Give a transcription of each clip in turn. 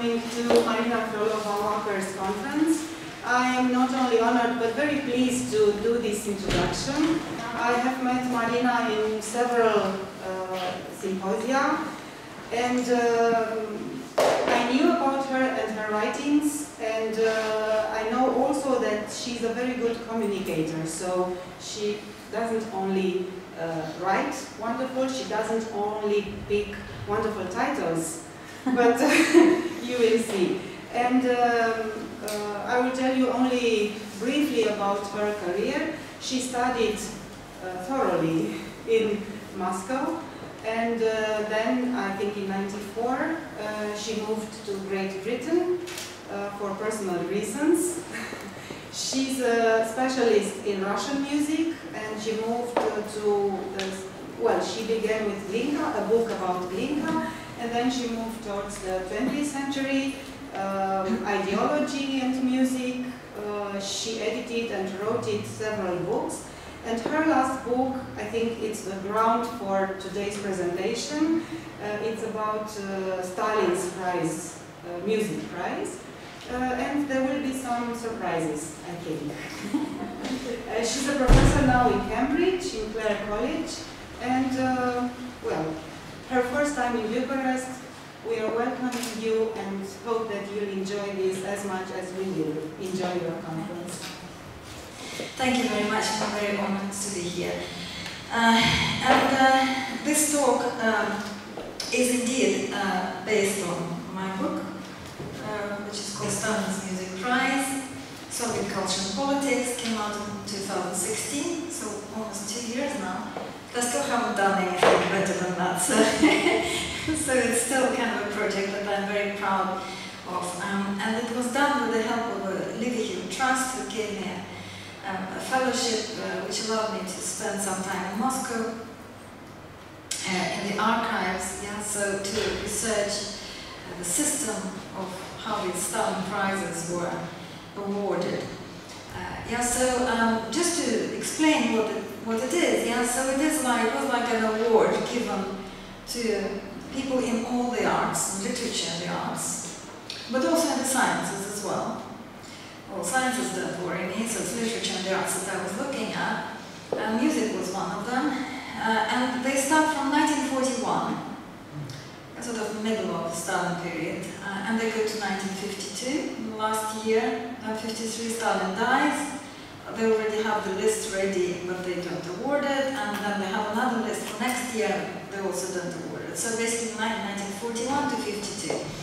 coming to Marina Frolova Walker's conference. I am not only honored but very pleased to do this introduction. I have met Marina in several uh, symposia and uh, I knew about her and her writings and uh, I know also that she's a very good communicator so she doesn't only uh, write wonderful, she doesn't only pick wonderful titles, but you will see. And um, uh, I will tell you only briefly about her career. She studied uh, thoroughly in Moscow and uh, then I think in 94 uh, she moved to Great Britain uh, for personal reasons. She's a specialist in Russian music and she moved to, well, she began with Glinka, a book about Glinka, and then she moved towards the 20th century, um, ideology and music. Uh, she edited and wrote it several books. And her last book, I think it's the ground for today's presentation. Uh, it's about uh, Stalin's prize, uh, music prize. Uh, and there will be some surprises, I think. uh, she's a professor now in Cambridge, in Clare College, and, well, her first time in Bucharest, we are welcoming you and hope that you'll enjoy this as much as we will enjoy your conference. Thank you very much. I'm very honored to be here. Uh, and uh, this talk um, is indeed uh, based on my book, uh, which is called Stalin's Music Prize. Soviet Culture and Politics came out in 2016, so almost two years now. I still haven't done anything better than that, so, so it's still kind of a project that I'm very proud of. Um, and it was done with the help of a Leverhulme Trust, who gave me a, um, a fellowship uh, which allowed me to spend some time in Moscow uh, in the archives, yeah, so to research uh, the system of how the Stalin prizes were awarded. Uh, yeah, so um, just to explain what it, what it is, yeah, so it is like, it was like an award given to people in all the arts, literature and the arts, but also in the sciences as well. Well, sciences don't worry so it's literature and the arts that I was looking at. Uh, music was one of them, uh, and they start from 1941 sort of middle of the Stalin period, uh, and they go to 1952. Last year, uh, 53, Stalin dies. They already have the list ready, but they don't award it, and then they have another list for next year. They also don't award it. So basically, 1941 to 52.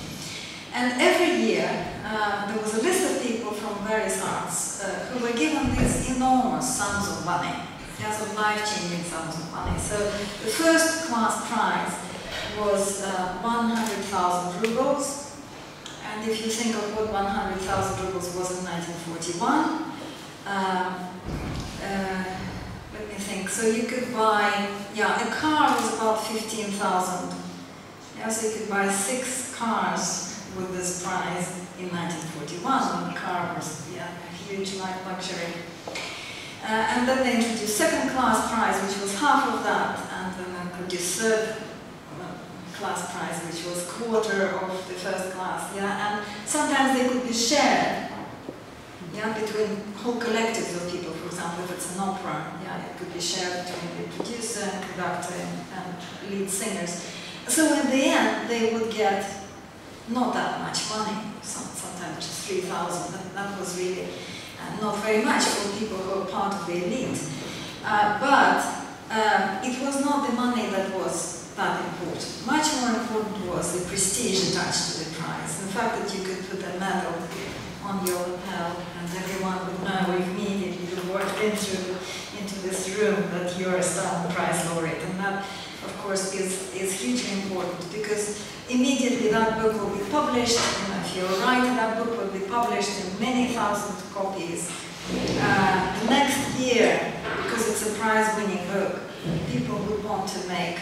And every year, uh, there was a list of people from various arts uh, who were given these enormous sums of money. Yes, of life-changing sums of money. So the first class prize was uh, 100,000 rubles. And if you think of what 100,000 rubles was in 1941, um, uh, let me think. So you could buy, yeah, a car was about 15,000. Yeah, so you could buy six cars with this price in 1941 when the car was yeah, a huge luxury. Uh, and then they introduced second class prize, which was half of that, and then they introduced third class prize, which was quarter of the first class, yeah, and sometimes they could be shared, yeah, between whole collectives of people, for example, if it's an opera, yeah, it could be shared between the producer and conductor and, lead singers. So in the end, they would get not that much money, some, sometimes just 3,000, that, that was really uh, not very much for people who were part of the elite. Uh, but um, it was not the money that was that important. Much more important was the prestige attached to the prize. The fact that you could put a medal on your lapel and everyone would know immediately you walked into, into this room that you're a Stalin Prize laureate. And that, of course, is, is hugely important because immediately that book will be published. Know, if you're right, that book will be published in many thousand copies. Uh, next year, because it's a prize-winning book, people would want to make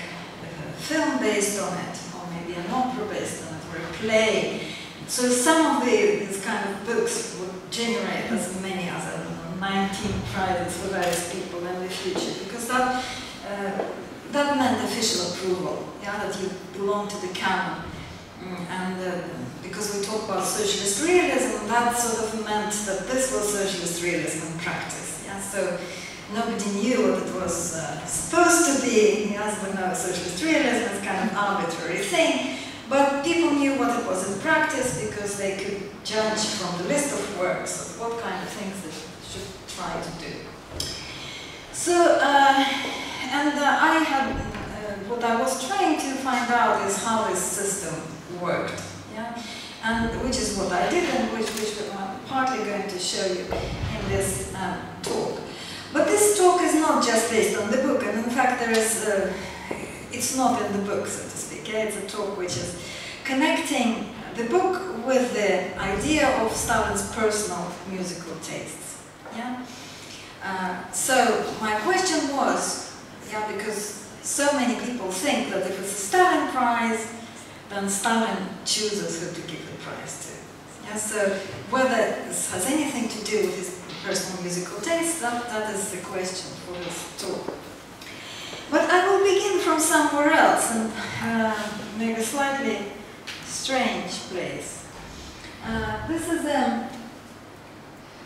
film based on it, or maybe an opera based on it, or a play. So some of the, these kind of books would generate as many as, I don't know, 19 prizes for various people in the future, because that, uh, that meant official approval, yeah, that you belong to the canon. Mm, and uh, because we talk about socialist realism, that sort of meant that this was socialist realism in practice. Yeah? So nobody knew what it was uh, supposed to be. As we know, socialist realism is kind of arbitrary thing. But people knew what it was in practice because they could judge from the list of works of what kind of things they should try to do. So, uh, and uh, I had, uh, what I was trying to find out is how this system worked, yeah? And which is what I did and which, which I'm partly going to show you in this uh, talk. But this talk is not just based on the book, and in fact there is, uh, it's not in the book, so to speak. It's a talk which is connecting the book with the idea of Stalin's personal musical tastes. Yeah? Uh, so my question was, yeah, because so many people think that if it's a Stalin Prize, then Stalin chooses who to give the prize to. Yeah, so whether this has anything to do with his personal musical taste, that, that is the question for this talk. But I will begin from somewhere else and uh, maybe a slightly strange place. Uh, this is a,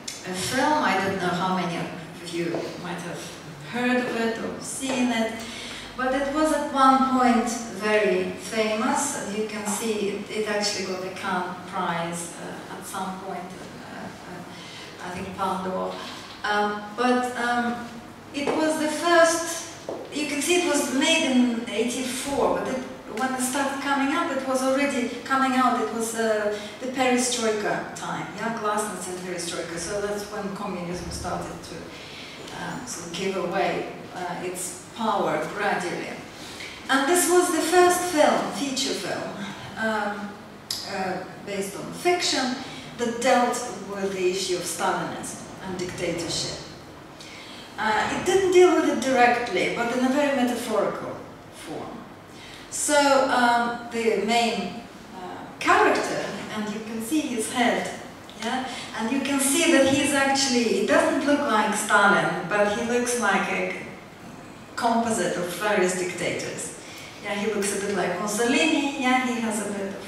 a film, I don't know how many of you might have heard of it or seen it, but it was at one point very famous, and you can see it, it actually got a Cannes Prize uh, at some point, I think Palme d'Or. Um, but um, it was the first, you can see it was made in 84, but it, when it started coming up, it was already coming out, it was uh, the perestroika time, yeah, glasnost and perestroika, so that's when communism started to uh, sort of give away uh, its power gradually. And this was the first film, feature film, um, uh, based on fiction, that dealt with the issue of Stalinism and dictatorship. Uh, it didn't deal with it directly, but in a very metaphorical form. So um, the main uh, character, and you can see his head, yeah, and you can see that he's actually, he doesn't look like Stalin, but he looks like a composite of various dictators. Yeah, he looks a bit like Mussolini, yeah, he has a bit of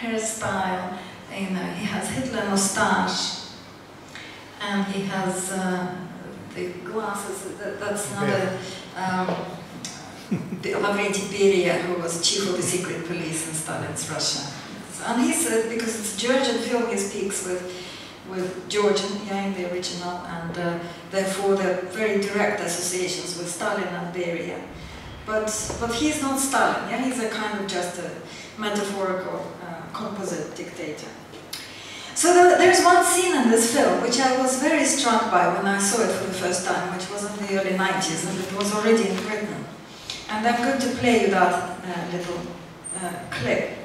hairstyle, you know, he has Hitler mustache, and he has uh, the glasses, that, that's another, um, the Lavrenti Beria, who was chief of the secret police in Stalin's Russia. And he said, because it's Georgian film, he speaks with with Georgian, yeah, in the original, and uh, therefore there are very direct associations with Stalin and Beria. But, but he's not Stalin, yeah, he's a kind of just a metaphorical uh, composite dictator. So the, there's one scene in this film which I was very struck by when I saw it for the first time, which was in the early 90s, and it was already in Britain. And I'm going to play you that uh, little uh, clip.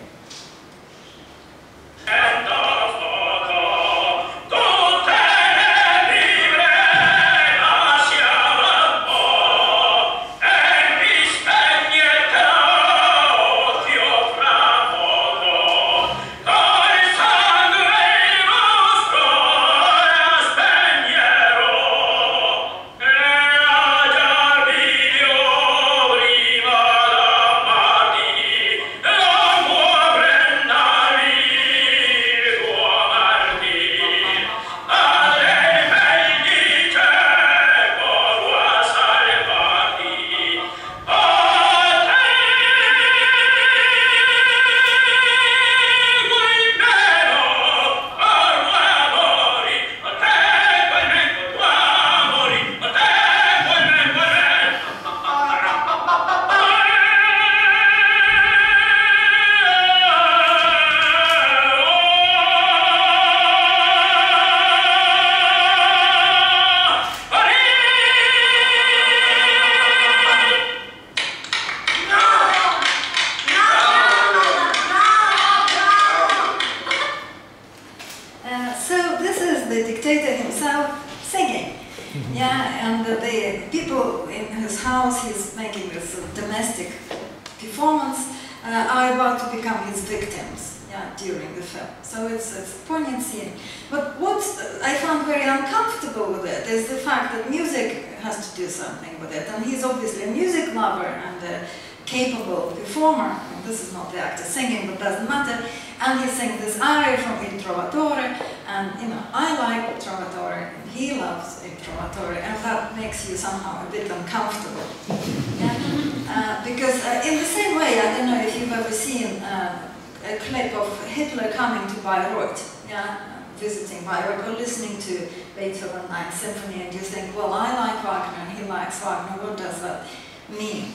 Bayreuth, yeah, visiting Bayreuth or listening to Beethoven Ninth Symphony, and you think, well, I like Wagner and he likes Wagner. What does that mean?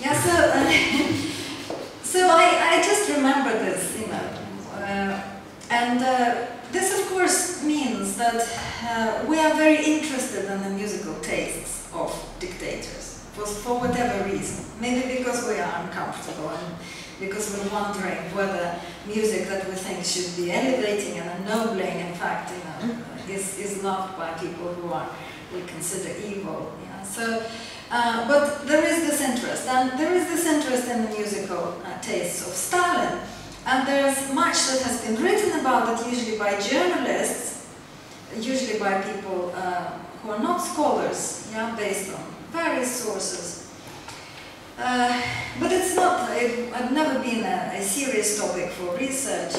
Yeah, so uh, so I, I just remember this, you know, uh, and uh, this of course means that uh, we are very interested in the musical tastes of dictators for, for whatever reason. Maybe because we are uncomfortable and because we're wondering whether music that we think should be elevating and ennobling, in fact, you know, is, is loved by people who are we consider evil. Yeah? So, uh, but there is this interest, and there is this interest in the musical uh, tastes of Stalin. And there's much that has been written about it, usually by journalists, usually by people uh, who are not scholars, yeah, based on various sources. Uh, but it's not, it, I've never been a, a, serious topic for research.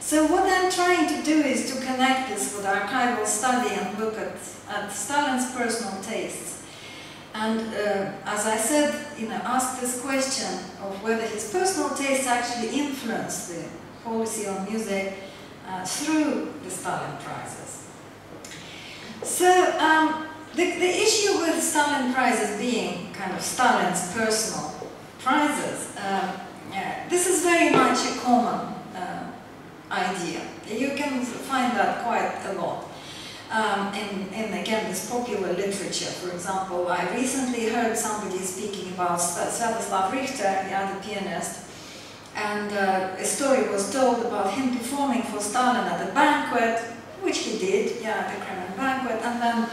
So what I'm trying to do is to connect this with archival study and look at, at Stalin's personal tastes. And uh, as I said, you know, ask this question of whether his personal tastes actually influenced the policy on music uh, through the Stalin prizes. So um, the, the issue with Stalin prizes being kind of Stalin's personal prizes, uh, yeah, this is very much a common uh, idea. You can find that quite a lot. Um, in, in, again, this popular literature, for example, I recently heard somebody speaking about Sviatoslav Richter, the other pianist, and uh, a story was told about him performing for Stalin at a banquet, which he did, yeah, at the Kremlin banquet, and then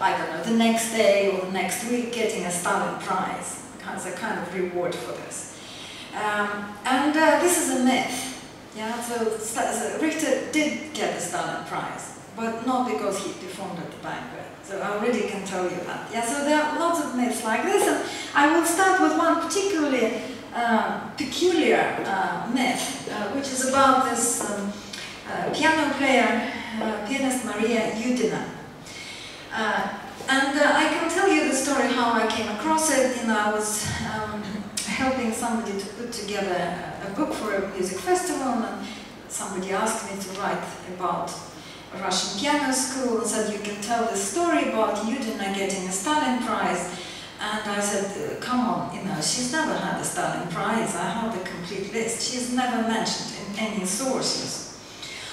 I don't know, the next day or the next week getting a Stalin Prize as a kind of reward for this. Um, and uh, this is a myth. Yeah, so, so, Richter did get the Stalin Prize, but not because he performed the banquet. So I already can tell you that. Yeah, so there are lots of myths like this, and I will start with one particularly uh, peculiar uh, myth, uh, which is about this um, uh, piano player, uh, pianist Maria Yudina. Uh, and uh, I can tell you the story how I came across it. You know, I was um, helping somebody to put together a, book for a music festival, and somebody asked me to write about a Russian piano school and said, you can tell the story about Yudina getting a Stalin Prize. And I said, come on, you know, she's never had a Stalin Prize. I have the complete list. She's never mentioned in any sources.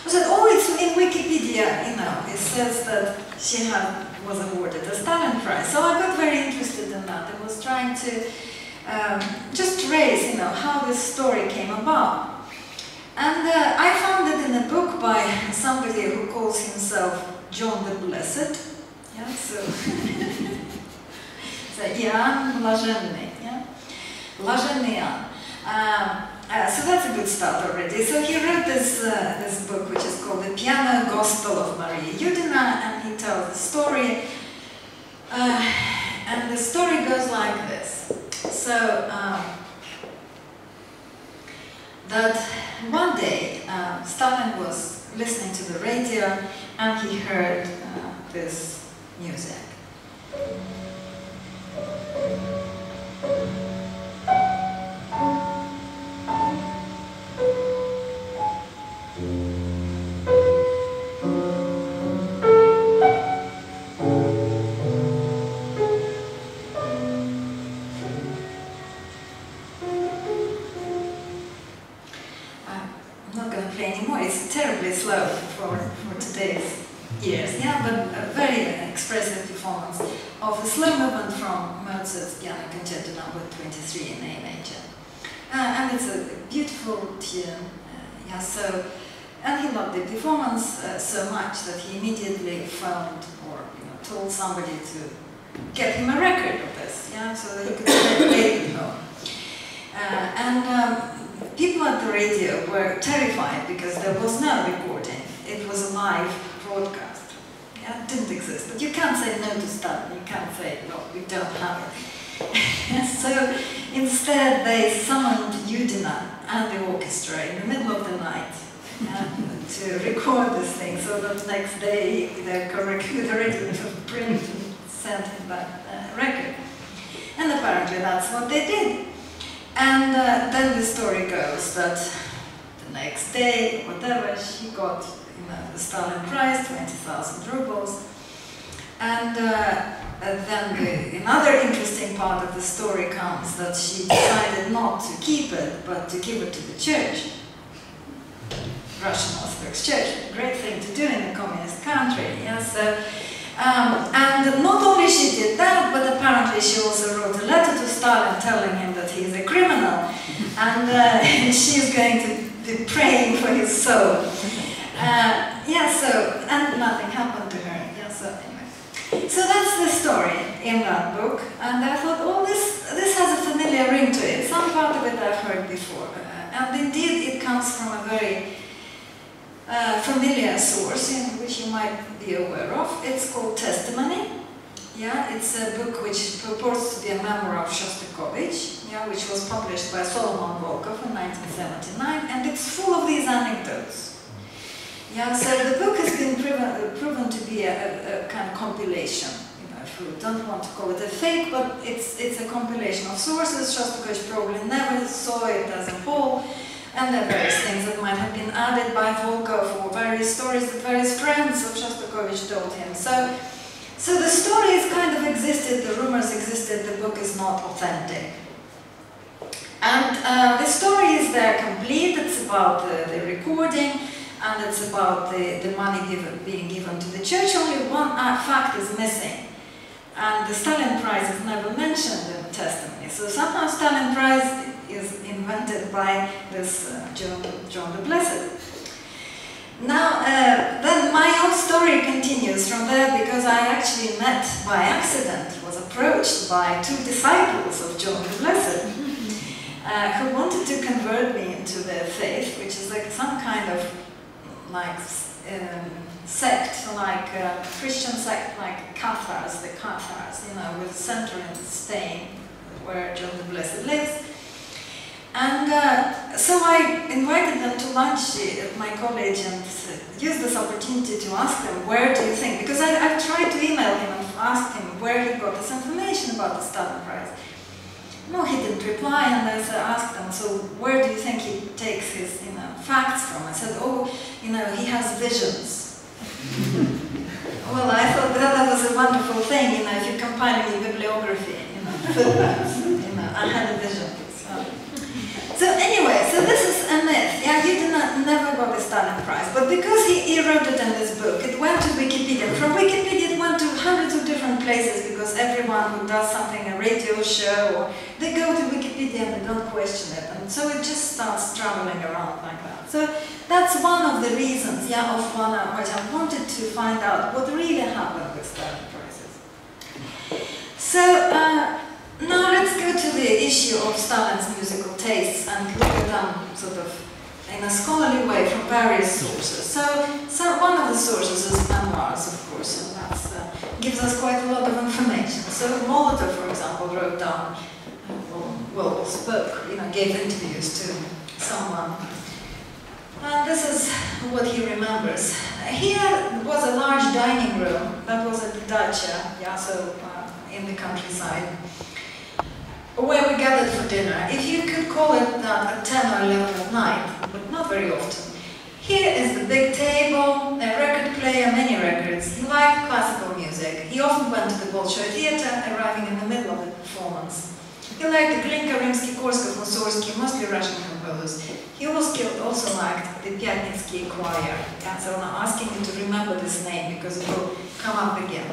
I said, oh, it's in Wikipedia, you know, it says that she had, was awarded the Stalin Prize. So I got very interested in that. I was trying to um, just trace, you know, how this story came about. And uh, I found it in a book by somebody who calls himself John the Blessed. Yeah, so, so Jan Blaženny, yeah? Blaženny Jan. Um, uh, so that's a good start already. So he wrote this, uh, this book which is called The Piano Gospel of Maria Yudina and he tells the story. Uh, and the story goes like this. So, um, that one day uh, Stalin was listening to the radio and he heard uh, this music. so, and it's a beautiful tune. Yeah, so And he loved the performance uh, so much that he immediately phoned or you know, told somebody to get him a record of this, yeah, so that he could play it home. Uh, and um, people at the radio were terrified because there was no recording. It was a live broadcast. It didn't exist. But you can't say no to stuff. You can't say, no, we don't have it. so instead they summoned Yudina and the orchestra in the middle of the night uh, to record this thing so that next day they're ready to print and send him that record. And apparently that's what they did. And uh, then the story goes that the next day, whatever, she got the Stalin Prize, 20,000 rubles. And uh, then the, another interesting part of the story comes that she decided not to keep it, but to give it to the church. Russian Orthodox Church, great thing to do in a communist country. Yes, so, um, and not only she did that, but apparently she also wrote a letter to Stalin telling him that he is a criminal, and uh, she's going to be praying for his soul. Uh, yeah, so and nothing happened to her. Yeah, so anyway, so that's the story in that book, and I thought, oh, this this has a familiar ring to it. Some part of it I've heard before, uh, and indeed it comes from a very uh, familiar source in which you might be aware of. It's called Testimony. Yeah, it's a book which purports to be a memoir of Shostakovich, yeah, which was published by Solomon Volkov in 1979, and it's full of these anecdotes. Yeah, so the book has been proven, proven to be a, a, a, kind of compilation. If you don't want to call it a fake, but it's it's a compilation of sources. Shostakovich probably never saw it as a whole, and there are various things that might have been added by Volkov or various stories that various friends of Shostakovich told him. So, so the stories kind of existed, the rumors existed, the book is not authentic. And uh, the story is there complete, it's about the, the recording, and it's about the, the money given, being given to the church. Only one fact is missing. And the Stalin Prize is never mentioned in the testimony. So somehow Stalin Prize is invented by this uh, John, John the Blessed. Now, uh, then my own story continues from there because I actually met by accident, was approached by two disciples of John the Blessed uh, who wanted to convert me into their faith, which is like some kind of like um, sect, like a Christian sect, like Cathars, the Cathars, you know, with center in Spain, where John the Blessed lives. And uh, so I invited them to lunch at my college and used this opportunity to ask them, where do you think, because I, I tried to email him and ask him where he got this information about the Stalin Prize. No, he didn't reply, and I asked them, so where do you think he takes his facts from? I said, oh, you know, he has visions. well, I thought that, that was a wonderful thing, you know, if you compile your bibliography, you know, you know, I had a vision. So. Anyway, so this is a myth. Yeah, he did not never got the Stalin Prize, but because he, he wrote it in this book, it went to Wikipedia. From Wikipedia, it went to hundreds of different places because everyone who does something, a radio show, they go to Wikipedia and they don't question it, and so it just starts traveling around like that. So that's one of the reasons, yeah, of one which I wanted to find out what really happened with Stalin prizes. So. Uh, now let's go to the issue of Stalin's musical tastes and look at them sort of in a scholarly way from various sources. So, so one of the sources is memoirs, of course, and that uh, gives us quite a lot of information. So Molotov, for example, wrote down, well, spoke, you know, gave interviews to someone. And this is what he remembers. Here was a large dining room that was at the dacha, yeah, so uh, in the countryside where we gathered for dinner, if you could call it that at 10 or 11 at night, but not very often. Here is the big table, a record player, many records. He liked classical music. He often went to the Bolshoi Theatre, arriving in the middle of the performance. He liked the Glinka, Rimsky-Korsakov, Mussorgsky, mostly Russian composers. He also liked the Pyatnitsky choir. And so I'm asking you to remember this name because it will come up again.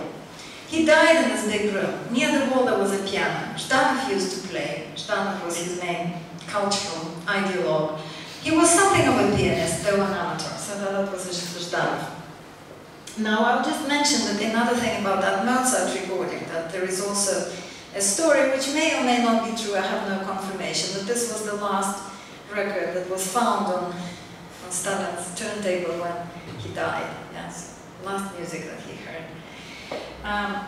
He died in his big room. Near the wall there was a piano. Zhdanov used to play. Zhdanov was his main cultural ideologue. He was something of a pianist, though an amateur, so that was Zhdanov. Now I'll just mention that another thing about that Mozart recording, that there is also a story which may or may not be true, I have no confirmation, that this was the last record that was found on, on Stalin's turntable when he died. Yes, last music that he. Um,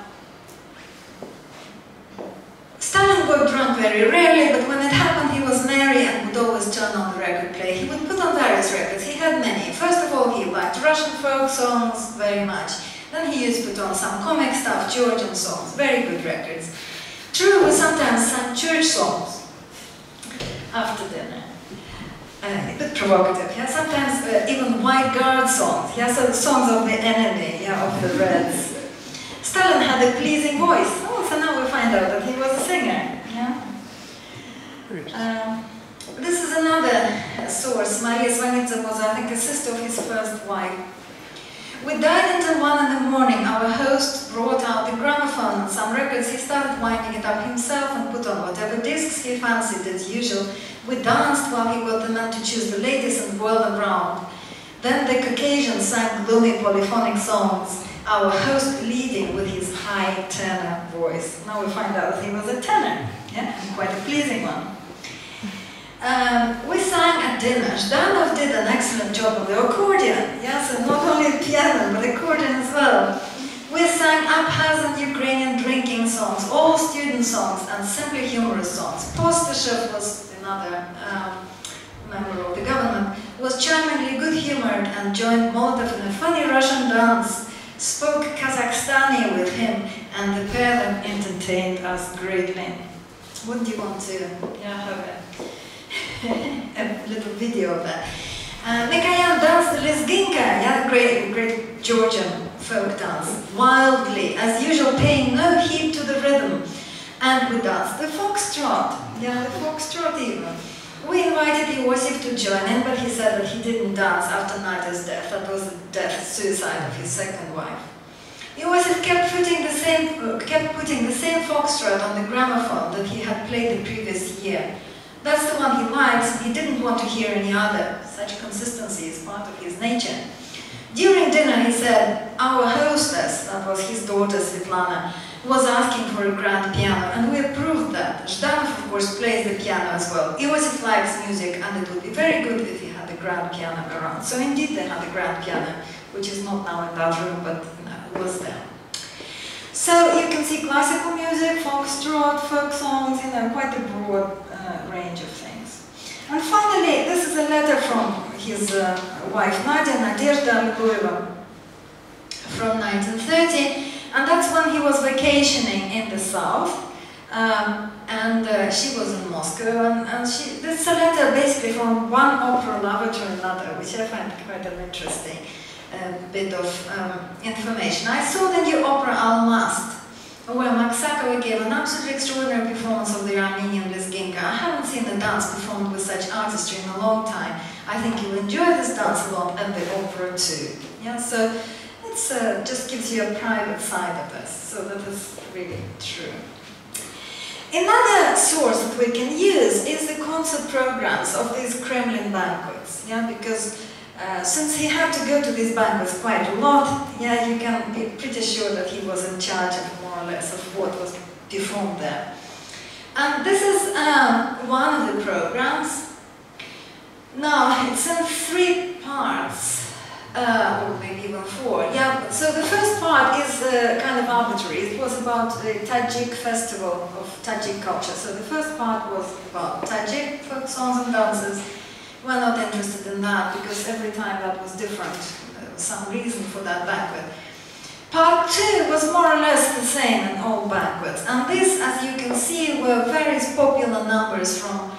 Stalin got drunk very rarely, but when it happened, he was merry and would always turn on the record player. He would put on various records. He had many. First of all, he liked Russian folk songs very much. Then he used to put on some comic stuff, Georgian songs, very good records. True, we sometimes sang church songs after dinner. Uh, a bit provocative, yeah. Sometimes uh, even white guard songs, yeah. So songs of the enemy, yeah, of the Reds. Stalin had a pleasing voice. Oh, so now we find out that he was a singer, yeah. Um, this is another source. Maria Svanidze was, I think, a sister of his first wife. We died until one in the morning. Our host brought out the gramophone and some records. He started winding it up himself and put on whatever discs he fancied as usual. We danced while he got the men to choose the ladies and whirl them round. Then the Caucasian sang gloomy polyphonic songs, our host leading with his high tenor voice. Now we find out that he was a tenor, yeah, quite a pleasing one. Um, we sang at dinner. Zhdanov did an excellent job on the accordion. Yes, and not only the piano, but the accordion as well. We sang Abkhaz Ukrainian drinking songs, all student songs, and simply humorous songs. Postyshev was another um, member of the government, was charmingly good-humored and joined Molotov in a funny Russian dance, spoke Kazakhstani with him, and the pair then entertained us greatly. Wouldn't you want to yeah, have a a little video of that. Uh, Mikoyan danced the Lezginka, yeah, great, great Georgian folk dance, wildly, as usual, paying no heed to the rhythm. And we danced the foxtrot, yeah, the foxtrot even. We invited Iosif to join in, but he said that he didn't dance after Nadia's death. That was the death, suicide of his second wife. Iosif kept putting the same, kept putting the same foxtrot on the gramophone that he had played the previous year. That's the one he likes, he didn't want to hear any other. Such consistency is part of his nature. During dinner, he said, our hostess, that was his daughter Svetlana, was asking for a grand piano, and we approved that. Zhdanov, of course, plays the piano as well. Iosif likes music, and it would be very good if he had a grand piano around. So indeed, they had a grand piano, which is not now in that room, but know, was there. So you can see classical music, foxtrot, folk songs, you know, quite a broad uh, range of things. And finally, this is a letter from his uh, wife Nadia, Nadezhda Alliluyeva, from 1930, and that's when he was vacationing in the south. Um, and uh, she was in Moscow, and, and she, this is a letter basically from one opera lover to another, which I find quite an interesting uh, bit of um, information. I saw the new opera Almast, where Maksakova gave an absolutely extraordinary performance of the Armenian Lezginka. I haven't seen a dance performed with such artistry in a long time. I think you'll enjoy this dance a lot and the opera too. Yeah, so it uh, just gives you a private side of this, so that is really true. Another source that we can use is the concert programs of these Kremlin banquets, yeah, because uh, since he had to go to these banquets quite a lot, yeah, you can be pretty sure that he was in charge of more or less of what was performed there. And this is um, one of the programs. Now, it's in three parts uh, or maybe even four. Yeah, so the first part is uh, kind of arbitrary. It was about the Tajik festival of Tajik culture. So the first part was about Tajik folk songs and dances. We're not interested in that because every time that was different. There was some reason for that banquet. Part two was more or less the same in all banquets. And these, as you can see, were very popular numbers from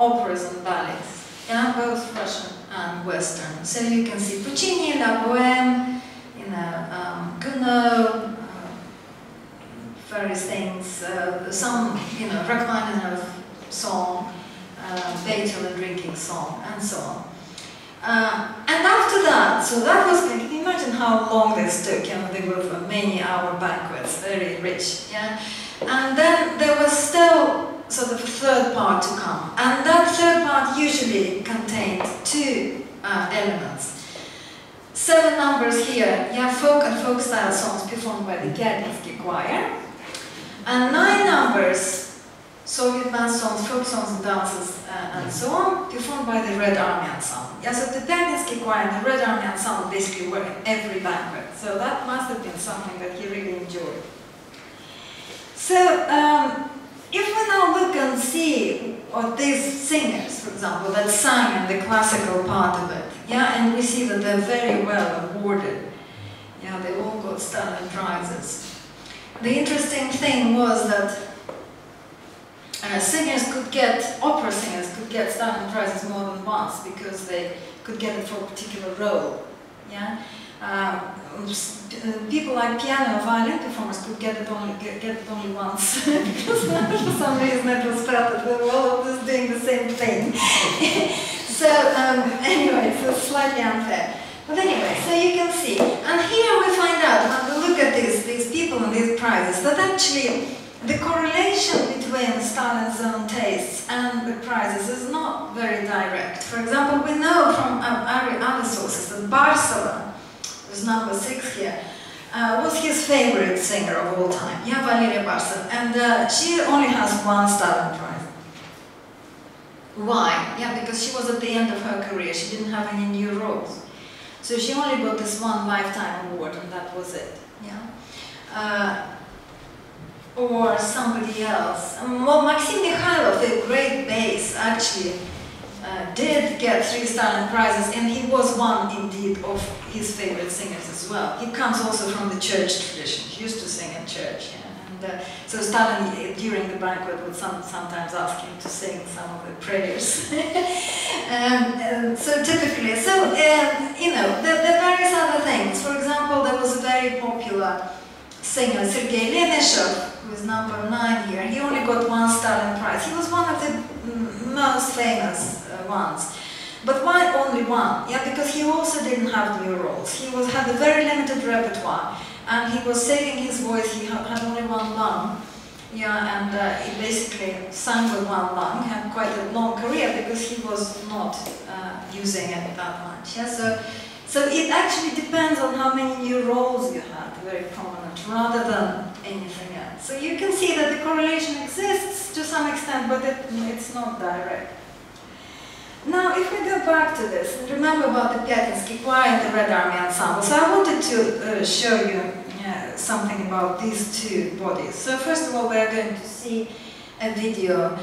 operas and ballets. Yeah, both Russian and Western. So you can see Puccini, La Boheme, you know, um, Gounod, uh, various things, uh, some, you know, Rachmaninoff song, uh, Beethoven drinking song, and so on. Uh, and after that, so that was, can you imagine how long this took? You know, they were for many hour banquets, very rich, yeah? And then there was still of a third part to come. And that third part usually contains two uh, elements. Seven numbers here, yeah, folk and folk style songs performed by the Kerdinsky choir. And nine numbers, Soviet dance songs, folk songs and dances, uh, and so on, performed by the Red Army Ensemble. Yeah, so the Kerdinsky choir and the Red Army Ensemble basically were in every banquet. So that must have been something that he really enjoyed. So, um, if we now look and what these singers, for example, that sang in the classical part of it, yeah, and we see that they're very well awarded. Yeah, they all got Stalin prizes. The interesting thing was that uh, singers could get, opera singers could get Stalin prizes more than once because they could get it for a particular role. Yeah, um, people like piano or violin performers could get it only get, get it only once because for some reason it was felt that we were all always doing the same thing. so um, anyway, it's slightly unfair. But anyway, so you can see, and here we find out when we look at these these people and these prizes that actually the correlation between Stalin's own tastes and the prizes is not very direct. For example, we know from other sources that Barsova, who's number six here, uh, was his favorite singer of all time, yeah, Valeria Barsova, and uh, she only has one Stalin prize. Why? Yeah, because she was at the end of her career, she didn't have any new roles. So she only got this one lifetime award and that was it, yeah. Uh, or somebody else. Um, well, Maxim Mikhailov, a great bass, actually uh, did get three Stalin prizes, and he was one indeed of his favorite singers as well. He comes also from the church tradition. He used to sing in church. Yeah. And, uh, so Stalin, uh, during the banquet, would some, sometimes ask him to sing some of the prayers. um, so typically, so um, you know, there, there are various other things. For example, there was a very popular singer, Sergei Lemeshov, who is number nine here, he only got one Stalin Prize. He was one of the most famous uh, ones. But why only one? Yeah, because he also didn't have new roles. He was had a very limited repertoire, and he was saving his voice. He had only one lung. Yeah, and uh, he basically sang with one lung, had quite a long career because he was not uh, using it that much. Yeah, so, so it actually depends on how many new roles you had, very prominent, rather than anything else. So you can see that the correlation exists to some extent, but it, it's not direct. Now, if we go back to this, and remember about the Pyatnitsky Choir and the Red Army Ensemble, so I wanted to uh, show you uh, something about these two bodies. So first of all, we are going to see a video.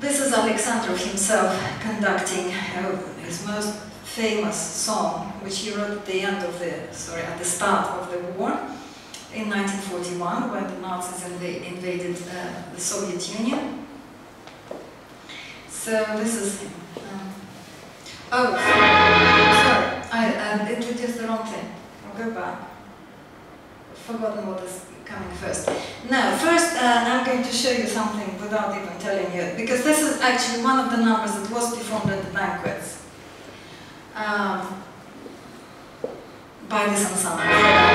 This is Alexandrov himself conducting uh, his most famous song, which he wrote at the end of the, sorry, at the start of the war in 1941 when the Nazis inv invaded uh, the Soviet Union. So this is um, oh, sorry, I uh, introduced the wrong thing. I'll go back. Forgotten what is coming first. Now, first uh, I'm going to show you something without even telling you, because this is actually one of the numbers that was performed at the banquets um, by this ensemble.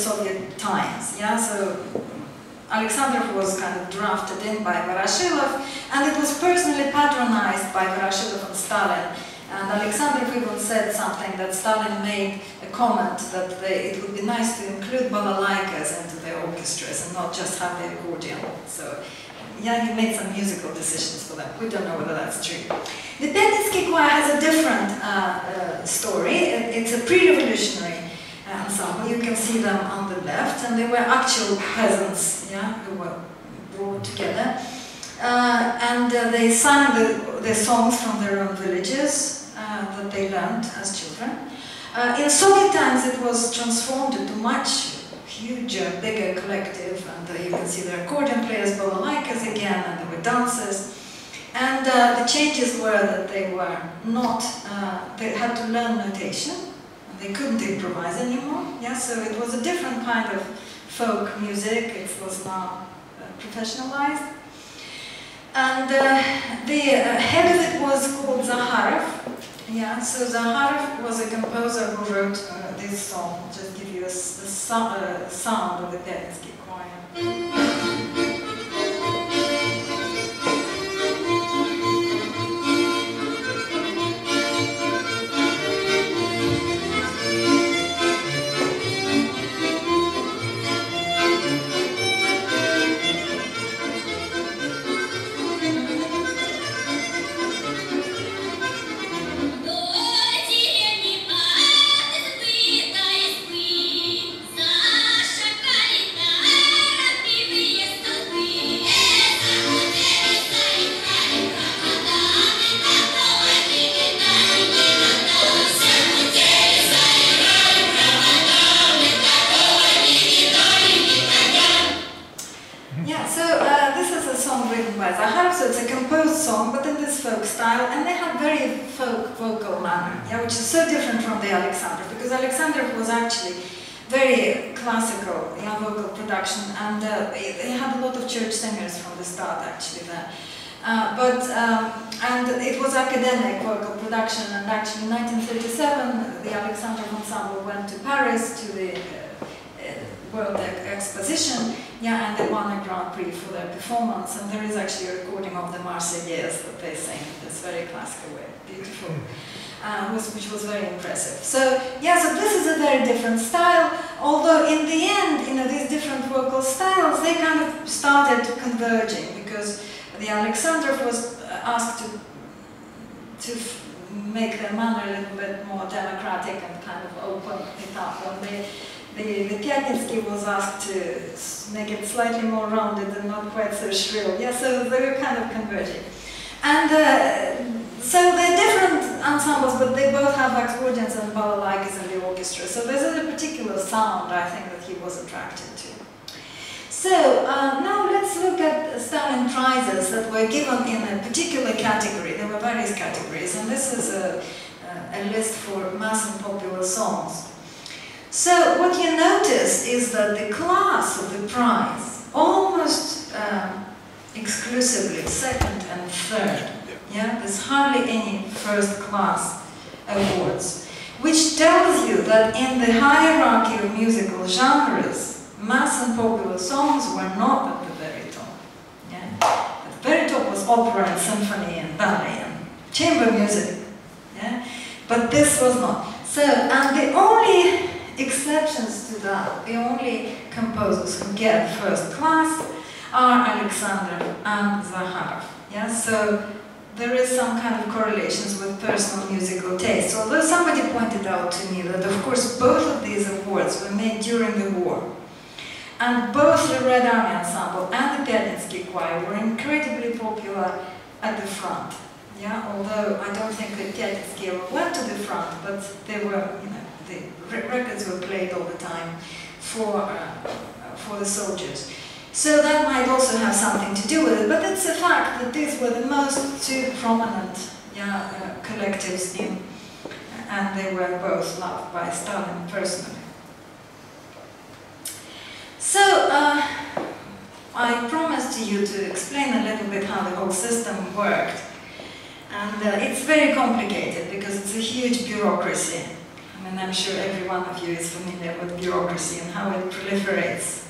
Soviet times, yeah, so Alexander was kind of drafted in by Voroshilov, and it was personally patronized by Voroshilov and Stalin. And Alexander even said something that Stalin made a comment that they, it would be nice to include balalaikas into the orchestras and not just have the accordion. So yeah, he made some musical decisions for them. We don't know whether that's true. The Pyatnitsky choir has a different uh, uh, story. It's a pre-revolutionary ensemble. You can see them on the left, and they were actual peasants, yeah, who were brought together. Uh, and uh, they sang the, the, songs from their own villages uh, that they learned as children. Uh, in Soviet times, it was transformed into much huger, bigger collective, and uh, you can see the accordion players, balalaikas again, and there were dancers. And uh, the changes were that they were not, they had to learn notation, they couldn't improvise anymore. Yeah, so it was a different kind of folk music. It was now uh, professionalized. And uh, the uh, head of it was called Zakharov. Yeah, so Zakharov was a composer who wrote uh, this song. Just give you a, a so uh, lot of church singers from the start, actually. There, uh, but um, and it was academic vocal production. And actually, in 1937, the Alexandrov Ensemble went to Paris to the uh, uh, World Exposition. Yeah, and they won a Grand Prix for their performance, and there is actually a recording of the Marseillaise that they sing in this very classical way, beautiful, uh, which was very impressive. So, yeah, so this is a very different style, although in the end, you know, these different vocal styles, they kind of started converging, because the Alexandrov was asked to, to make their manner a little bit more democratic and kind of open it up when they the, the Pyatnitsky was asked to make it slightly more rounded and not quite so shrill. Yeah, so they were kind of converging. And uh, so but they both have accordions and balalaikas in the orchestra. So there's a particular sound, I think, that he was attracted to. So uh, now let's look at Stalin prizes that were given in a particular category. There were various categories, and this is a, a list for mass and popular songs. So what you notice is that the class of the prize almost um, exclusively second and third. Yeah, there's hardly any first class awards, which tells you that in the hierarchy of musical genres, mass and popular songs were not at the very top. Yeah? At the very top was opera and symphony and ballet and chamber music. Yeah? But this was not. So, and the only exceptions to that, the only composers who get first class are Alexandrov and Zakharov. Yeah, so there is some kind of correlations with personal musical taste. Although somebody pointed out to me that, of course, both of these awards were made during the war. And both the Red Army Ensemble and the Pyatnitsky Choir were incredibly popular at the front. Yeah, although I don't think the Pyatnitsky ever went to the front, but they were, you know, the records were played all the time for, uh, for the soldiers. So that might also have something to do with it, but it's a fact that these were the most two prominent yeah, uh, collectives in, and they were both loved by Stalin personally. So, uh, I promised to you to explain a little bit how the whole system worked. And uh, it's very complicated because it's a huge bureaucracy. I mean, I'm sure every one of you is familiar with bureaucracy and how it proliferates.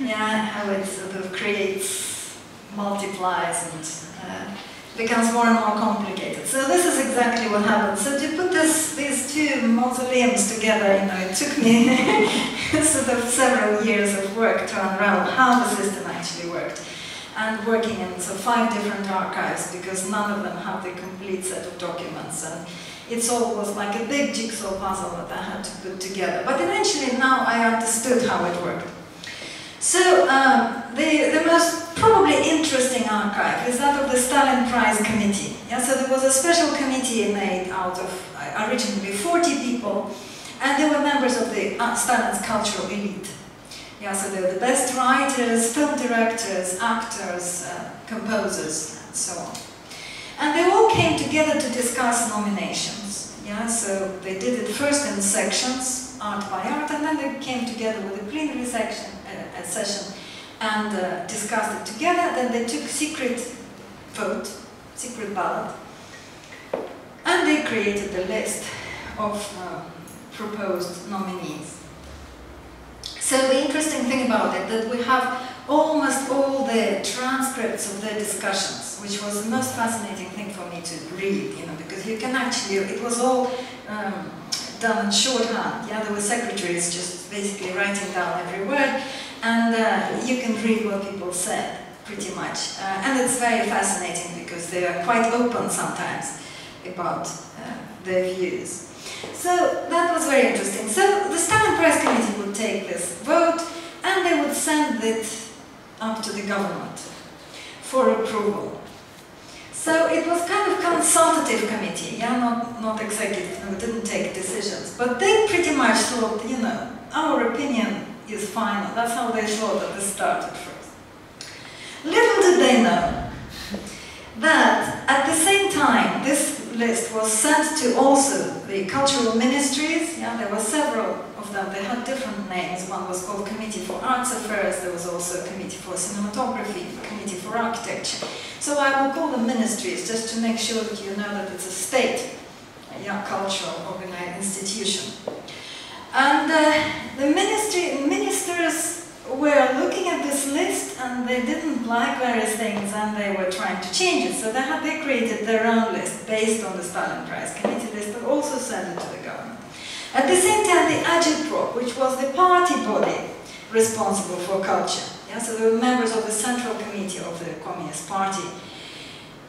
Yeah, how it sort of creates, multiplies, and uh, becomes more and more complicated. So this is exactly what happened. So to put this, these two mausoleums together, you know, it took me sort of several years of work to unravel how the system actually worked. And working in so five different archives because none of them have the complete set of documents. And it's all was like a big jigsaw puzzle that I had to put together. But eventually now I understood how it worked. So um, the, the most probably interesting archive is that of the Stalin Prize Committee. Yeah, so there was a special committee made out of uh, originally 40 people, and they were members of the uh, Stalin's cultural elite. Yeah, so they were the best writers, film directors, actors, uh, composers, and so on. And they all came together to discuss nominations. Yeah, so they did it first in sections, art by art, and then they came together with a plenary section, session and uh, discussed it together. Then they took secret vote, secret ballot, and they created the list of uh, proposed nominees. So the interesting thing about it that we have almost all the transcripts of their discussions, which was the most fascinating thing for me to read, you know, because you can actually, it was all um, done in shorthand. Yeah, there were secretaries just basically writing down every word, and uh, you can read what people said, pretty much. Uh, and it's very fascinating because they are quite open sometimes about uh, their views. So that was very interesting. So the Stalin Prize Committee would take this vote and they would send it up to the government for approval. So it was kind of consultative committee, yeah, not, not executive, no, didn't take decisions. But they pretty much thought, you know, our opinion is final. That's how they thought that this started first. Little did they know that at the same time this list was sent to also the cultural ministries. Yeah, there were several of them. They had different names. One was called Committee for Arts Affairs. There was also a Committee for Cinematography, Committee for Architecture. So I will call them ministries just to make sure that you know that it's a state, yeah, cultural organized institution. And uh, the ministry, ministers were looking at this list and they didn't like various things and they were trying to change it. So they, had, they created their own list based on the Stalin Prize Committee list but also sent it to the government. At the same time, the Agitprop, which was the party body responsible for culture, yeah, so they were members of the Central Committee of the Communist Party,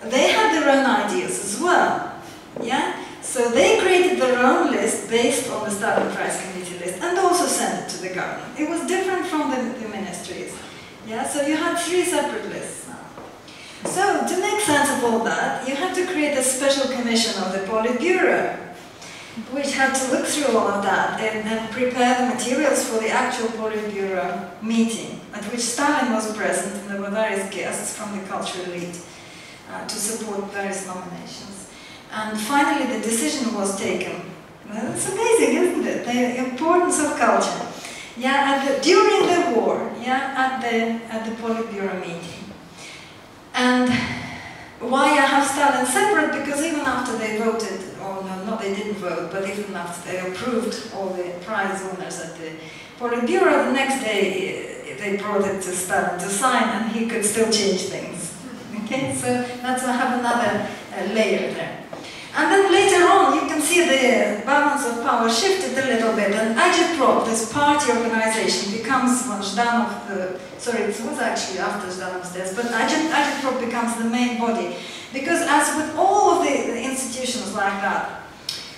they had their own ideas as well. Yeah? So they created their own list based on the Stalin Prize Committee list and also sent it to the government. It was different from the, the ministries. Yeah, so you had three separate lists now. So to make sense of all that, you had to create a special commission of the Politburo, which had to look through all of that and then prepare the materials for the actual Politburo meeting, at which Stalin was present and there were various guests from the cultural elite uh, to support various nominations. And finally, the decision was taken. Well, it's amazing, isn't it? The importance of culture. Yeah, the, during the war, yeah, at the at the Politburo meeting. And why I have Stalin separate? Because even after they voted, or no, no, they didn't vote, but even after they approved all the prize winners at the Politburo, the next day they brought it to Stalin to sign, and he could still change things. Okay, so that's I have another uh, layer there. And then later on, you can see the balance of power shifted a little bit, and Agitprop, this party organization, becomes when Zhdanov, the, sorry, it was actually after Zhdanov's death, but Agit, Agitprop becomes the main body. Because as with all of the, the institutions like that,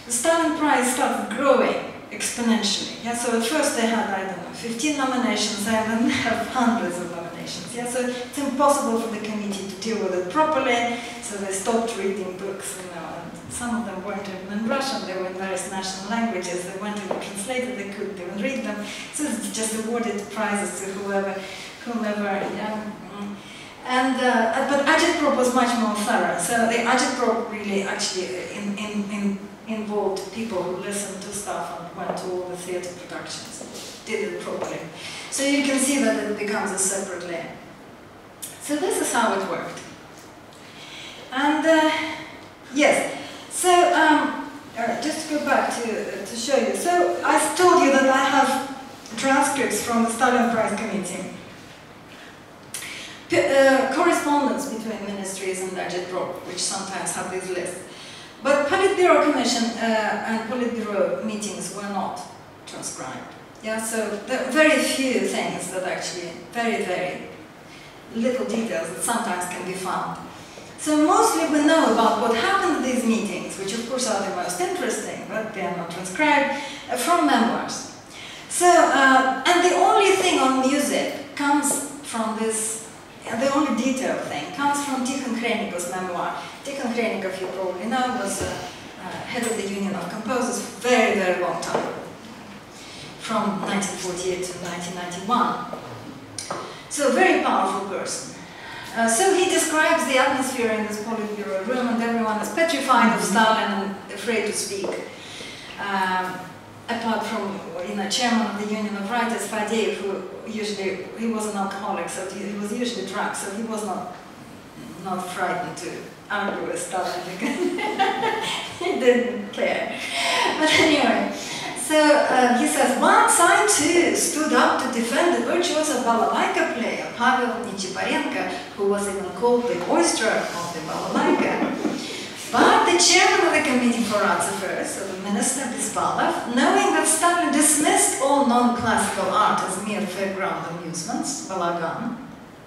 the Stalin Prize started growing exponentially. Yeah, so at first they had, I don't know, 15 nominations, and then they have hundreds of nominations. Yeah, so it's impossible for the committee to deal with it properly, so they stopped reading books, you know, some of them weren't even in Russian, they were in various national languages, they weren't even translated, they couldn't even read them, so it's just awarded prizes to whoever, whomever, yeah. mm. And, uh, but Agitprop was much more thorough, so the Agitprop really actually in, in, in involved people who listened to stuff and went to all the theatre productions, did it properly. So you can see that it becomes a separate layer. So this is how it worked. And uh, yes, so um, just to go back to, to show you. So I told you that I have transcripts from the Stalin Prize Committee. P uh, correspondence between ministries and Agitprop, which sometimes have these lists. But Politburo Commission uh, and Politburo meetings were not transcribed. Yeah, so there are very few things that actually, very, very little details that sometimes can be found. So mostly we know about what happened at these meetings, which of course are the most interesting, but they are not transcribed, uh, from memoirs. So, uh, and the only thing on music comes from this, uh, the only detailed thing comes from Tikhon Khrennikov's memoir. Tikhon Khrennikov, you probably know, was uh, uh, head of the Union of Composers for a very, very long time, from 1948 to 1991. So a very powerful person. Uh, so he describes the atmosphere in this Politburo room and everyone is petrified of Stalin and afraid to speak. Um, apart from you know, chairman of the Union of Writers, Fadeev, who usually, he was an alcoholic, so he, he was usually drunk, so he was not, not frightened to argue with Stalin because he didn't care. But anyway, so uh, he says, I too stood up to defend the virtues of balalaika player, Pavel Nechiporenko, who was even called the oyster of the balalaika. But the chairman of the Committee for Arts Affairs, so the Minister Bespalov, knowing that Stalin dismissed all non-classical art as mere fairground amusements, balagan,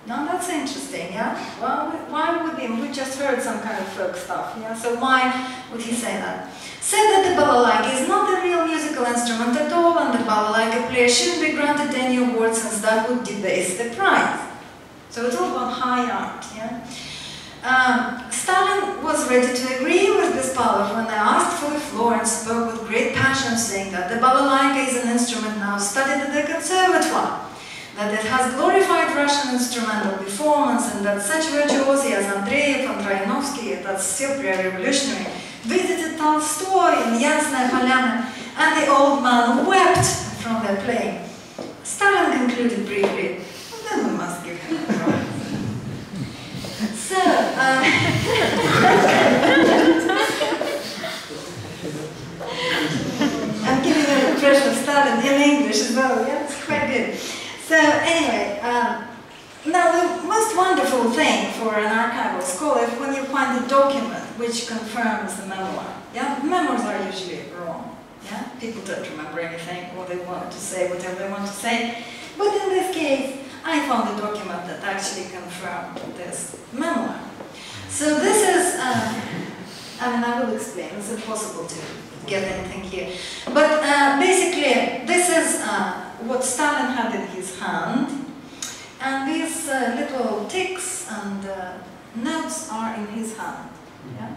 now that's interesting, yeah? Well, why would he? We just heard some kind of folk stuff, yeah? So why would he say that? Said that the balalaika is not a real musical instrument at all and the balalaika player shouldn't be granted any award since that would debase the prize. So it's all about high art, yeah? Um, Stalin was ready to agree with Bespalov when I asked for the floor and spoke with great passion saying that the balalaika is an instrument now studied at the conservatoire that it has glorified Russian instrumental performance and that such virtuosi as Andreev and Troyanovsky, that's still pre-revolutionary, visited Tolstoy in Yasnaya Polyana, and the old man wept from their playing. Stalin concluded briefly, then we must give him. So, uh, I'm giving an impression of Stalin in English as well, yeah, it's quite good. So anyway, um, now the most wonderful thing for an archival scholar is when you find a document which confirms the memoir. Yeah, memoirs are usually wrong. Yeah, people don't remember anything, or they want to say whatever they want to say. But in this case, I found a document that actually confirmed this memoir. So this is, uh, I mean, I will explain. It's impossible to get anything here. But uh, basically, this is uh, what Stalin had in his hand. And these uh, little ticks and uh, notes are in his hand. Yeah?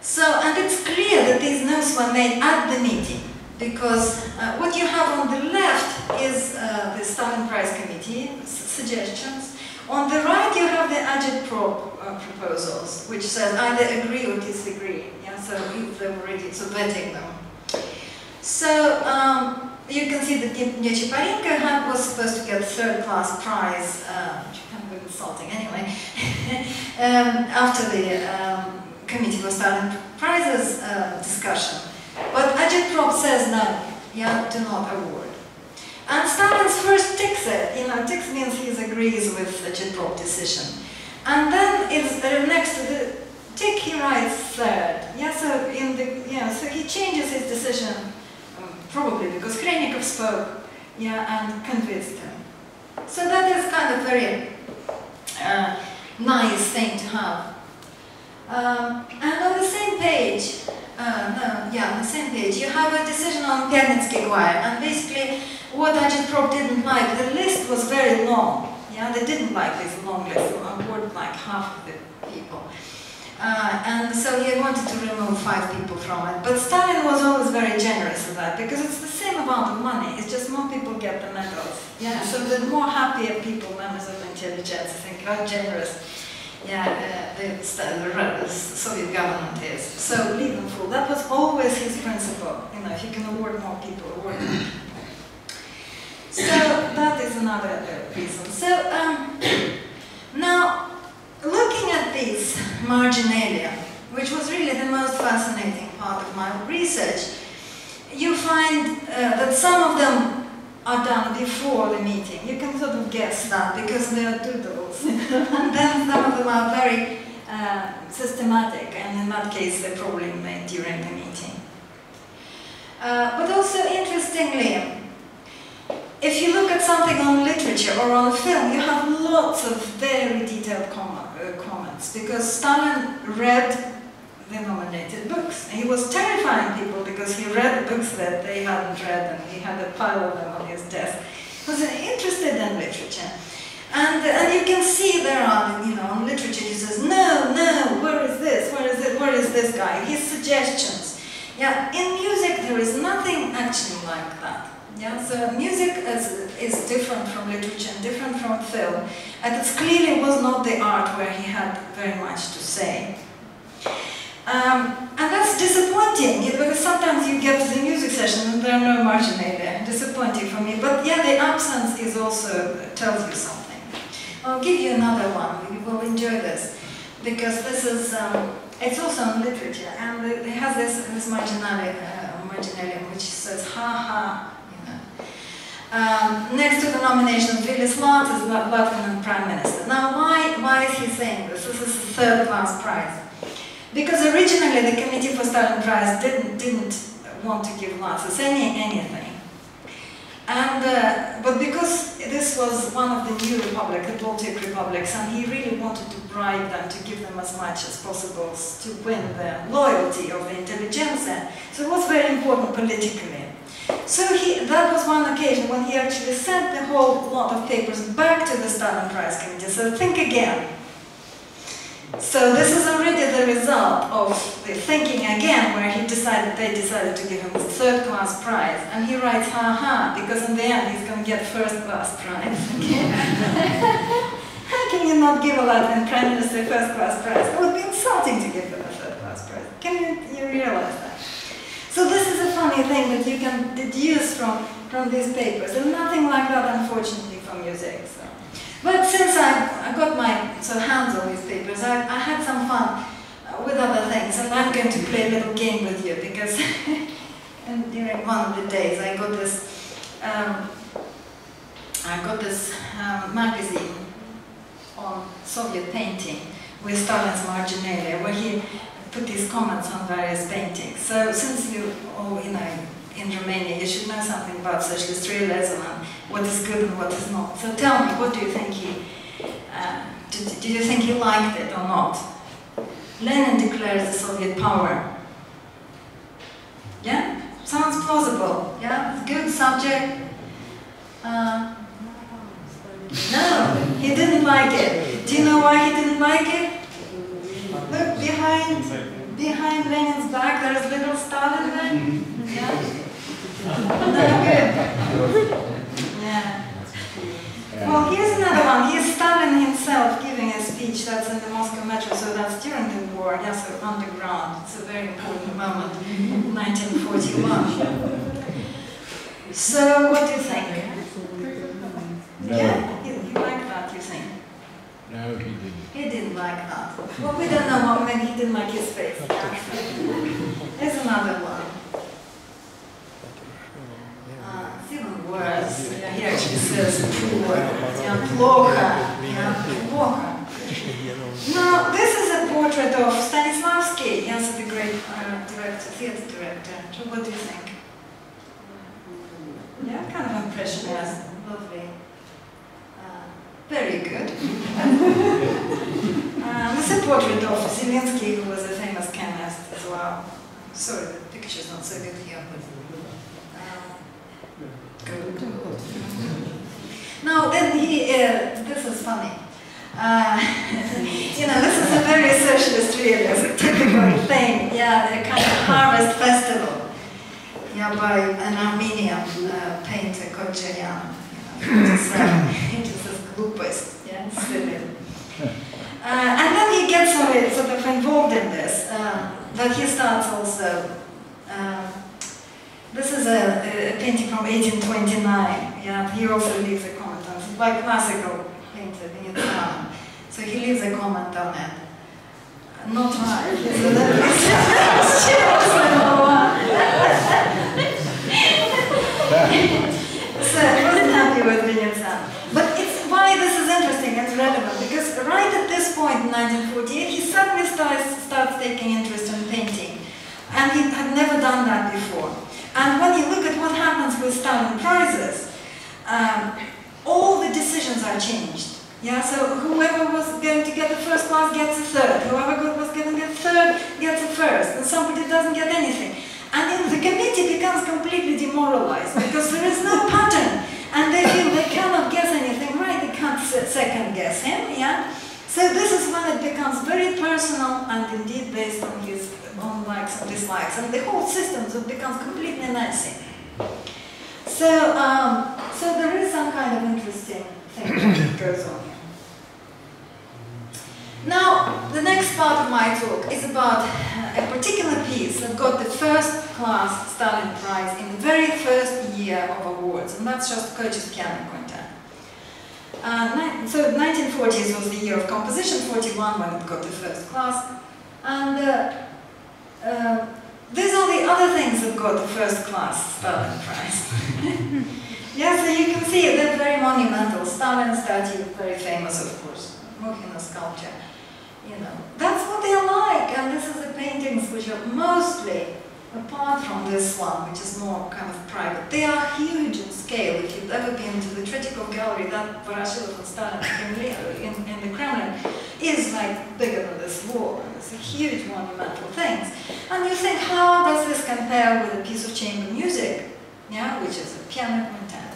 So, and it's clear that these notes were made at the meeting because uh, what you have on the left is uh, the Stalin Prize Committee suggestions. On the right you have the Agitprop uh, proposals, which says either agree or disagree. Yeah, so they've already so vetting them. So um, you can see that Nechiporenko was supposed to get third class prize, uh, kind of insulting anyway, um, after the um, committee for Stalin prizes uh, discussion. But Agitprop says no, yeah, do not award. And Stalin's first ticks it, you know, ticks means he agrees with the Agitprop decision. And then it's uh, next to the tick he writes third. Yeah, so in the, yeah, so he changes his decision probably because Khrennikov spoke yeah, and convinced him. So that is kind of very uh, nice thing to have. Um, and on the same page, uh, no, yeah, on the same page, you have a decision on Pyatnitsky choir, and basically what Agitprop didn't like, the list was very long. Yeah, they didn't like this long list, award like half of the people. Uh, and so he wanted to remove five people from it. But Stalin was always very generous in that because it's the same amount of money. It's just more people get the medals. Yeah. So the more happier people, members of the intelligence, I think, are generous. Yeah, uh, the, the, Soviet government is. So leave them full. That was always his principle. You know, if you can award more people, award more. So that is another reason. So um, now looking at these marginalia, which was really the most fascinating part of my research, you find uh, that some of them are done before the meeting. You can sort of guess that because they are doodles. and then some of them are very uh, systematic, and in that case, they're probably made during the meeting. Uh, but also, interestingly, if you look at something on literature or on film, you have lots of very detailed com because Stalin read the nominated books. He was terrifying people because he read the books that they hadn't read and he had a pile of them on his desk. He was interested in literature. And, and you can see there are, you know, on literature he says, no, no, where is this, where is it, where is this guy? His suggestions. Yeah, in music there is nothing actually like that. Yeah, so music is, is different from literature and different from film, and it clearly was not the art where he had very much to say. Um, and that's disappointing, because sometimes you get to the music session and there are no marginalia. Disappointing for me, but yeah, the absence is also tells you something. I'll give you another one. You will enjoy this because this is um, it's also in literature, and it has this this marginalia, uh, marginalia which says ha ha um, next to the nomination of Vilis Latsis as Latvian Prime Minister. Now, why, why is he saying this? This is a third-class prize. Because originally the Committee for Stalin Prize didn't, didn't want to give Latsis any, anything. And, uh, but because this was one of the new republics, the Baltic republics, and he really wanted to bribe them to give them as much as possible to win the loyalty of the intelligentsia, so it was very important politically. So he, that was one occasion when he actually sent the whole lot of papers back to the Stalin Prize Committee. So think again. So this is already the result of the thinking again, where he decided they decided to give him the third class prize, and he writes ha ha because in the end he's going to get first class prize. How can you not give a Latvian prime minister first class prize? It would be insulting to give them a third class prize. Can you, you realize that? So this is a funny thing that you can deduce from, from these papers, and nothing like that, unfortunately, for music. So. But since I, I got my so hands on these papers, I, I had some fun uh, with other things, and I'm going to play a little game with you, because and during one of the days I got this, um, I got this um, magazine on Soviet painting with Stalin's marginalia, where he put these comments on various paintings. So since you all, you know, in Romania, you should know something about socialist realism and what is good and what is not. So tell me, what do you think he, uh, did, did you think he liked it or not? Lenin declares the Soviet power. Yeah? Sounds plausible. Yeah? Good subject. Uh, no, he didn't like it. Do you know why he didn't like it? Look behind, behind Lenin's back, there's little Stalin there. Mm-hmm. Yeah. No good. Yeah. Well, here's another one. Here's Stalin himself giving a speech that's in the Moscow metro, so that's during the war, yes, so underground. It's a very important moment, 1941. So, what do you think? No. Yeah, you, you like you think? No, he didn't. He didn't like that. Well, we don't know what, maybe he didn't like his face. There's another one. Uh, it's even worse. Yeah, he actually says poor. Yeah, плохо. Yeah, плохо. Now, this is a portrait of Stanislavski, yes, the great uh, director, theater director. So what do you think? Yeah, kind of impressionist, lovely. Uh, very good. um, this is a portrait of Zelinsky, who was a famous chemist as well. sorry, the picture's not so good here, but um, good. Now then he, uh, this is funny. Uh, you know, this is a very socialist realist, typical thing. Yeah, the kind of harvest festival. Yeah, by an Armenian uh, painter called. You know, just, uh, is Uh, and then he gets sort of, sort of involved in this. Uh, but he starts also. Uh, this is a, a, painting from 1829. Yeah, he also leaves a comment on it. By classical painter in. So he leaves a comment on it. Not right. So that is she also number one. so he wasn't happy with Vignazan. But it's why this is interesting and right at this point in 1948, he suddenly starts, starts taking interest in painting. And he had never done that before. And when you look at what happens with Stalin prizes, um, all the decisions are changed. Yeah, so whoever was going to get the first class gets a third. Whoever was going to get third gets a first. And somebody doesn't get anything. And then the committee becomes completely demoralized because there is no pattern. And they feel they cannot guess anything right, they can't second guess him, yeah? So this is when it becomes very personal and indeed based on his own likes and dislikes. And the whole system so becomes completely messy. So, um, so there is some kind of interesting thing that goes on. Now, the next part of my talk is about a particular piece that got the first class Stalin Prize in the very first year of awards, and that's just Shostakovich's piano quintet. Uh, so 1940s was the year of composition, 41 when it got the first class, and uh, uh, these are the other things that got the first class Stalin Prize. yeah, so you can see they're very monumental. Stalin statue, very famous, of course. Mukhina sculpture. You know, that's what they're like, and this is the paintings which are mostly, apart from this one, which is more kind of private, they are huge in scale. If you've ever been to the Tretyakov gallery, that Voroshilov and Stalin in, in the Kremlin is like bigger than this wall. It's a huge monumental thing. And you think, how does this compare with a piece of chamber music, yeah, which is a piano quintet,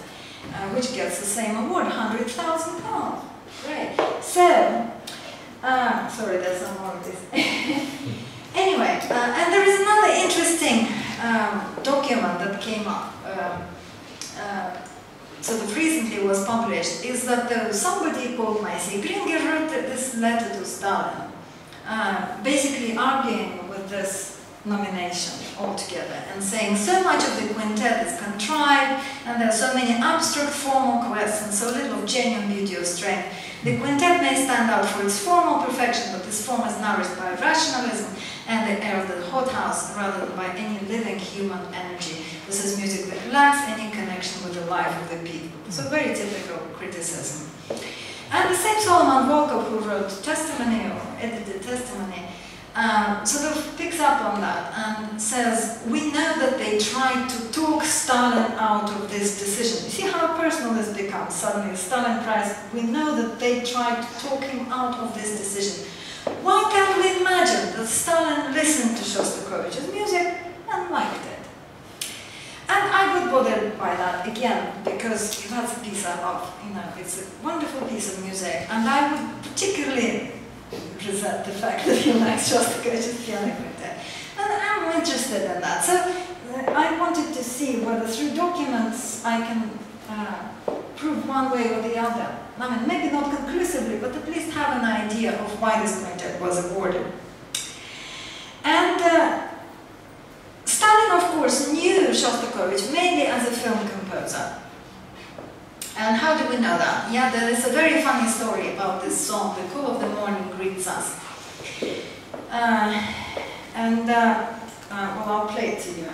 uh, which gets the same award, 100,000 pounds. Great. So, uh, sorry, there's some more of this. anyway, uh, and there is another interesting um, document that came up. Um, uh, sort of recently was published, is that uh, somebody called Moisey Grinberg wrote this letter to Stalin, uh, basically arguing with this nomination altogether and saying so much of the quintet is contrived and there are so many abstract formal quests and so little of genuine beauty or strength the quintet may stand out for its formal perfection, but this form is nourished by rationalism and the air of the hothouse rather than by any living human energy. This is music that lacks any connection with the life of the people. So very typical criticism. And the same Solomon Volkov who wrote Testimony or edited Testimony um, sort of picks up on that and says, we know that they tried to talk Stalin out of this decision. You see how personal this becomes suddenly, Stalin Prize. We know that they tried to talk him out of this decision. Why can't we imagine that Stalin listened to Shostakovich's music and liked it? And I would bother by that again, because that's a piece I love. You know, it's a wonderful piece of music, and I would particularly resent the fact that he likes Shostakovich's piano quintet. And I'm interested in that. So uh, I wanted to see whether through documents I can uh, prove one way or the other. I mean, maybe not conclusively, but at least have an idea of why this quintet was awarded. And uh, Stalin, of course, knew Shostakovich mainly as a film composer. And how do we know that? Yeah, there is a very funny story about this song, The Cool of the Morning Greets Us. Uh, and, uh, uh, well, I'll play it to you.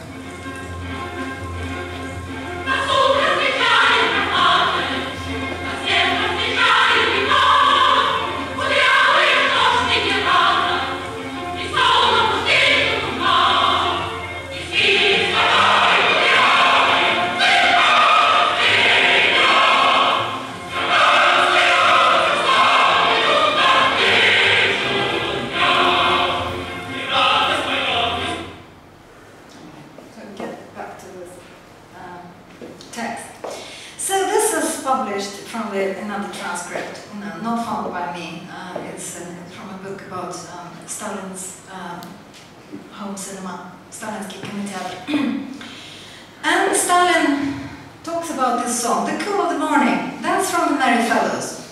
About this song, The Cool of the Morning. That's from the Merry Fellows.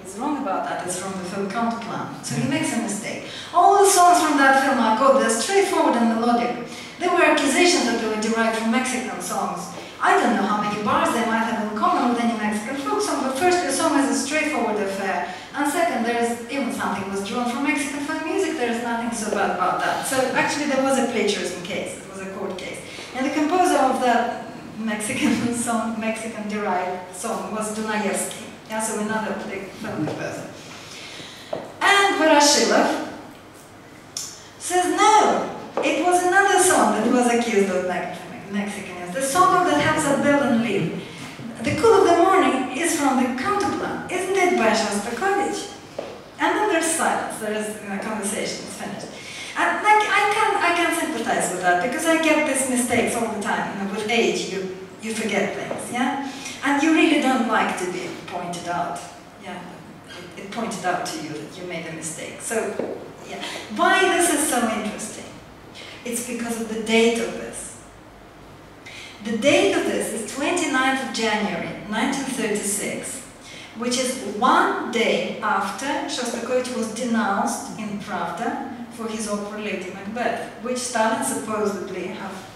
He's wrong about that, it's from the film Counterplan. So he makes a mistake. All the songs from that film are good, they're straightforward and melodic. There were accusations that they were derived from Mexican songs. I don't know how many bars they might have in common with any Mexican folk song, but first, the song is a straightforward affair. And second, there is even something was drawn from Mexican folk music, there is nothing so bad about that. So actually, there was a plagiarism case, it was a court case. And the composer of that Mexican song, Mexican derived song, was Dunayevsky. Yeah, so another big film composer. And Voroshilov says no, it was another song that was accused of Mexican. The song of the Hamza Bell. The Cool of the Morning is from the counterplan, isn't it, by Shostakovich? And then there's silence, there is know, conversation, it's finished. And like, I can Sympathize with that because I get these mistakes all the time. You know, with age, you you forget things, yeah, and you really don't like to be pointed out. Yeah, it, it pointed out to you that you made a mistake. So, yeah, why this is so interesting? It's because of the date of this. The date of this is 29th of January 1936, which is one day after Shostakovich was denounced in Pravda for his opera Lady Macbeth, which Stalin supposedly have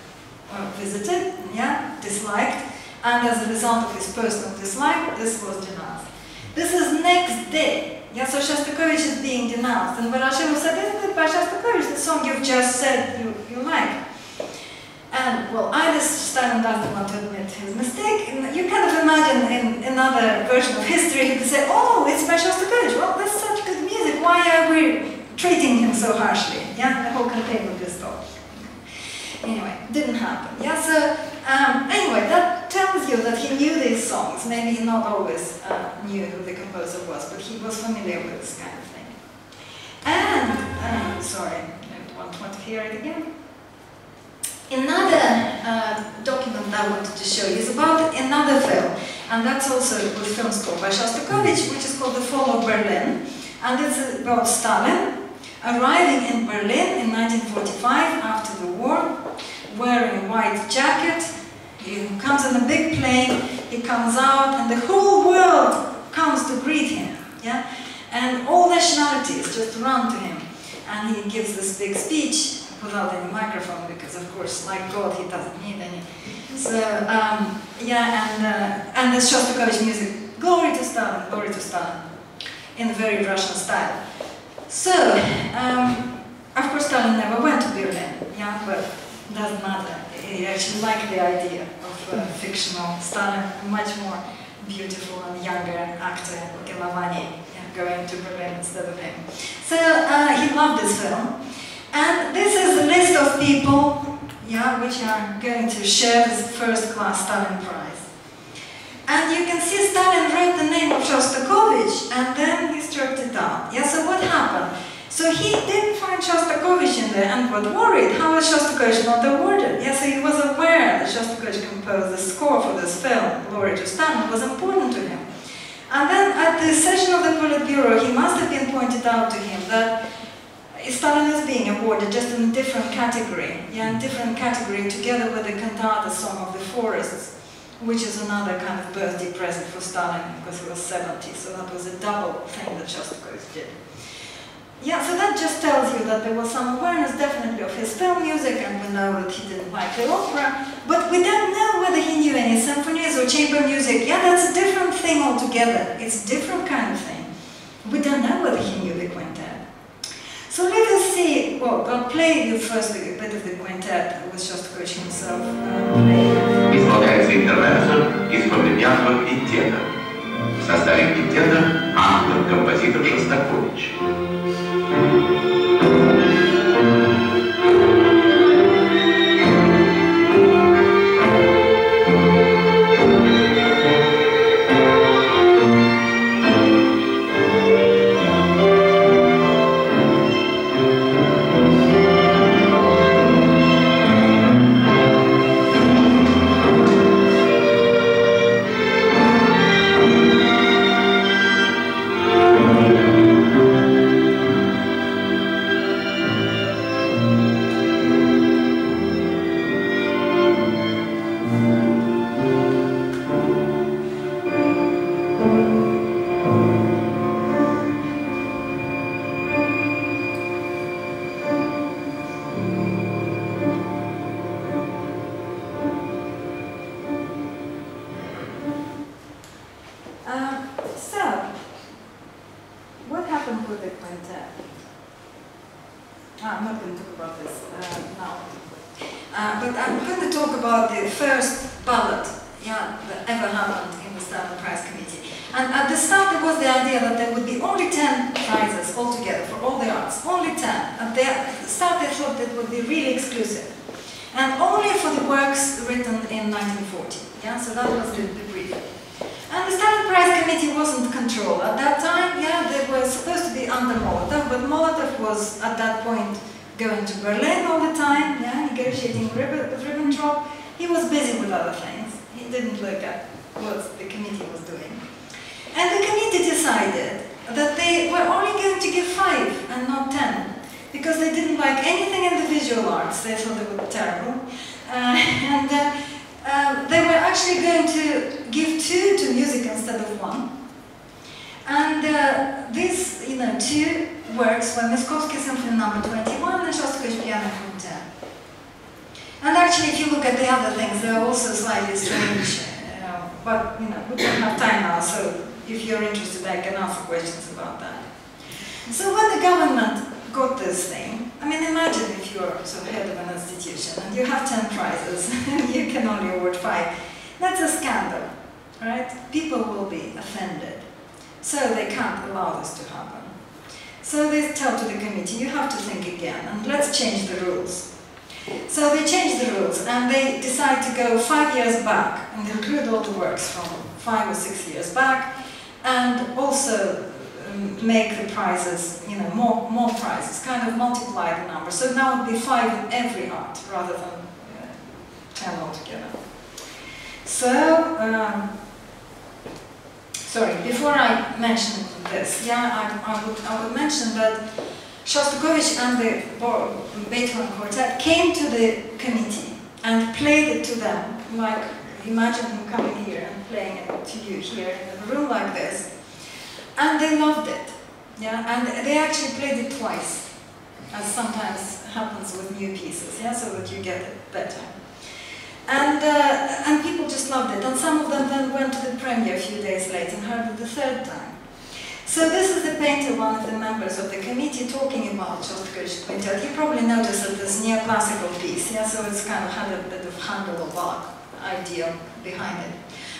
uh, visited, yeah, disliked, and as a result of his personal dislike, this was denounced. This is next day. Yeah, so Shostakovich is being denounced, and Voroshilov said, isn't it by Shostakovich, the song you've just said you, you like? And well, either Stalin doesn't want to admit his mistake. You kind of imagine in another version of history, he could say, oh, it's by Shostakovich. Well, that's such good music. Why are we treating him so harshly. Yeah, the whole campaign would just stop. Anyway, didn't happen. Yeah, so um, anyway, that tells you that he knew these songs. Maybe he not always uh, knew who the composer was, but he was familiar with this kind of thing. And, um, sorry, I don't want to hear it again. Another uh, document I wanted to show you is about another film, and that's also with film score by Shostakovich, which is called The Fall of Berlin, and it's about Stalin Arriving in Berlin in 1945 after the war, wearing a white jacket, he comes in a big plane, he comes out and the whole world comes to greet him. Yeah? And all nationalities just run to him. And he gives this big speech without any microphone because of course, like God, he doesn't need any. So, um, yeah, and, uh, and the Shostakovich music, glory to Stalin, glory to Stalin, in very Russian style. So, um, of course, Stalin never went to Berlin, yeah, but doesn't matter. He actually liked the idea of uh, fictional Stalin, much more beautiful and younger actor, Gelovani, yeah, going to Berlin instead of him. So uh, he loved this film. And this is a list of people, yeah, which are going to share this first-class Stalin Prize. And you can see Stalin wrote the name of Shostakovich and then he struck it down. Yeah, so what happened? So he didn't find Shostakovich in there and got worried. How was Shostakovich not awarded? Yeah, so he was aware that Shostakovich composed the score for this film, Glory to Stalin, was important to him. And then at the session of the Politburo, he must have been pointed out to him that Stalin is being awarded just in a different category, yeah, in a different category together with the cantata song of the forests which is another kind of birthday present for Stalin because he was 70, so that was a double thing that Shostakovich did. Yeah, so that just tells you that there was some awareness definitely of his film music, and we know that he didn't like the opera, but we don't know whether he knew any symphonies or chamber music. Yeah, that's a different thing altogether. It's a different kind of thing. We don't know whether he knew the quintet. So let us see, well, I'll play you first a bit of the quintet with Shostakovich himself. Uh, сайта интернета «Исправлен Яхман Пинтета». В составе Пинтета автор-композитор Шостакович. So they changed the rules and they decide to go five years back and include all the works from five or six years back and also um, make the prizes, you know, more, more prizes, kind of multiply the number. So now it would be five in every art rather than uh, ten altogether. So, um, sorry, before I mention this, yeah, I, I, would, I would mention that Shostakovich and the Beethoven Quartet came to the committee and played it to them, like imagine him coming here and playing it to you here in a room like this. And they loved it. Yeah, and they actually played it twice, as sometimes happens with new pieces, yeah, so that you get it better. And, uh, and people just loved it, and some of them then went to the premiere a few days later and heard it the third time. So this is the painter, one of the members of the committee, talking about Shostakovich Quintet. You probably noticed that this neoclassical piece, yeah, so it's kind of had a bit of Handel or Bach idea behind it.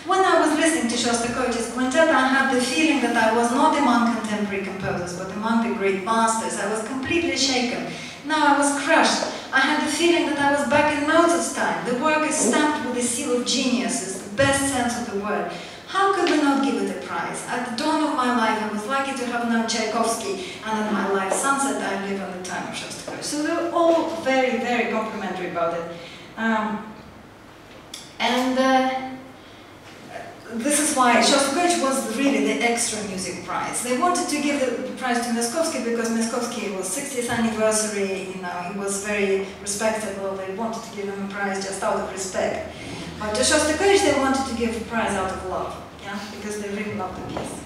When I was listening to Shostakovich's quintet, I had the feeling that I was not among contemporary composers, but among the great masters. I was completely shaken. Now I was crushed. I had the feeling that I was back in Mozart's time. The work is stamped with the seal of genius, is the best sense of the word. How could we not give it a prize? At the dawn of my life, I was lucky to have known Tchaikovsky, and in my life sunset, I live on the time of Shostakovich. So they were all very, very complimentary about it. Um, and uh, this is why Shostakovich was really the extra music prize. They wanted to give the prize to Myaskovsky because Myaskovsky was 60th anniversary, you know, he was very respectable. They wanted to give him a prize just out of respect. But to Shostakovich they wanted to give a prize out of love, yeah, because they really loved the piece.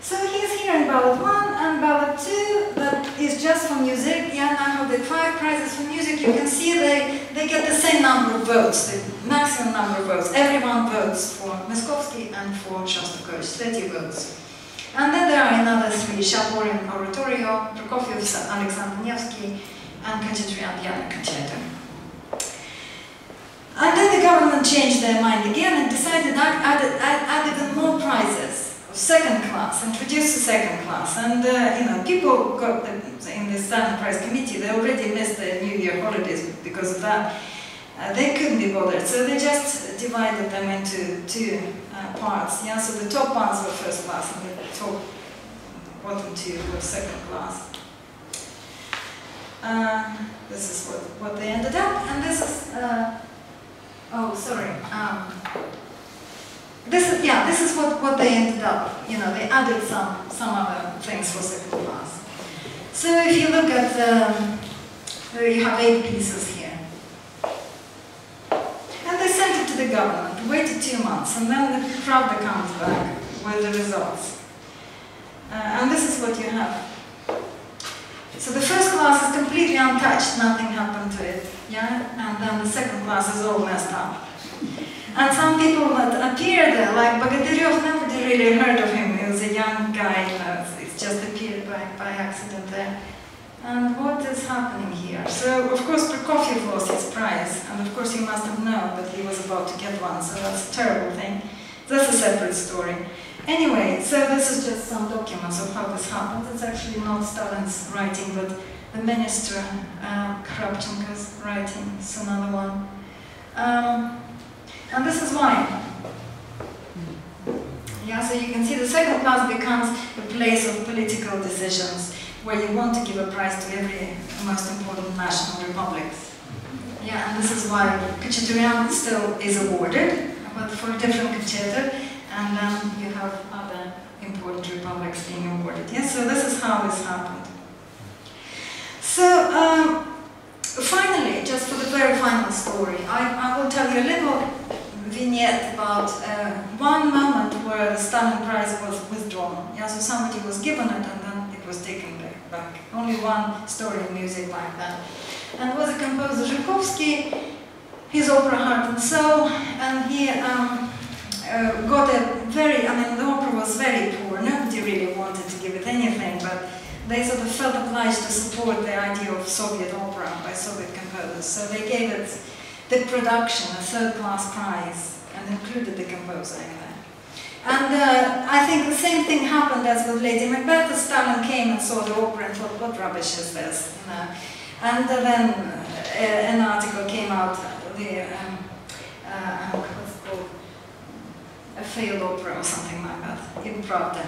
So he's here in ballot one and ballot two, that is just for music. Yeah, now the five prizes for music. You can see they, they get the same number of votes, the maximum number of votes. Everyone votes for Myaskovsky and for Shostakovich, 30 votes. And then there are another three, Shaporin Oratorio, Prokofiev, Alexander Nevsky, and Khachaturian Piano Concerto. And then the government changed their mind again and decided to add, add, even more prizes second class, introduce the second class. And, uh, you know, people got the, in the Stalin Prize Committee, they already missed the New Year holidays because of that. Uh, they couldn't be bothered, so they just divided them into two uh, parts. Yeah, so the top ones were first class and the top bottom two were second class. Uh, this is what, what they ended up, and this is, uh, oh, sorry, um, this is, yeah, this is what, what they ended up, you know, they added some, some other things for second class. So if you look at, um, you have eight pieces here. And they sent it to the government, waited two months, and then the Pravda comes back with the results. Uh, and this is what you have. So the first class is completely untouched, nothing happened to it, yeah? And then the second class is all messed up. And some people that appeared there, like Bogatyrev, nobody really heard of him. He was a young guy, it's just appeared by, by accident there. And what is happening here? So, of course, Prokofiev lost his prize, and of course, he must have known that he was about to get one, so that's a terrible thing. That's a separate story. Anyway, so this is just some documents of how this happened. It's actually not Stalin's writing, but the minister, uh, Khrapchenko's writing. It's another one. Um, and this is why. Yeah, so you can see the second class becomes a place of political decisions where you want to give a prize to every most important national republics. Yeah, and this is why Khachaturian still is awarded, but for a different concerto, and then you have other important republics being awarded. Yeah, so this is how this happened. So, um, finally, just for the very final story, I, I will tell you a little vignette about uh, one moment where the Stalin Prize was withdrawn. Yeah, so somebody was given it and then it was taken back. Only one story in music like that. And was a composer Zhukovsky, his opera Heart and Soul, and he um, uh, got a very, I mean, the opera was very poor. Nobody really wanted to give it anything, but they sort of felt obliged to support the idea of Soviet opera by Soviet composers. So they gave it the production a third-class prize and included the composer in it. And uh, I think the same thing happened as with Lady Macbeth. Stalin came and saw the opera and thought, what rubbish is this? You know? And then uh, an article came out, the, um, uh, a failed opera or something like that, in Pravda.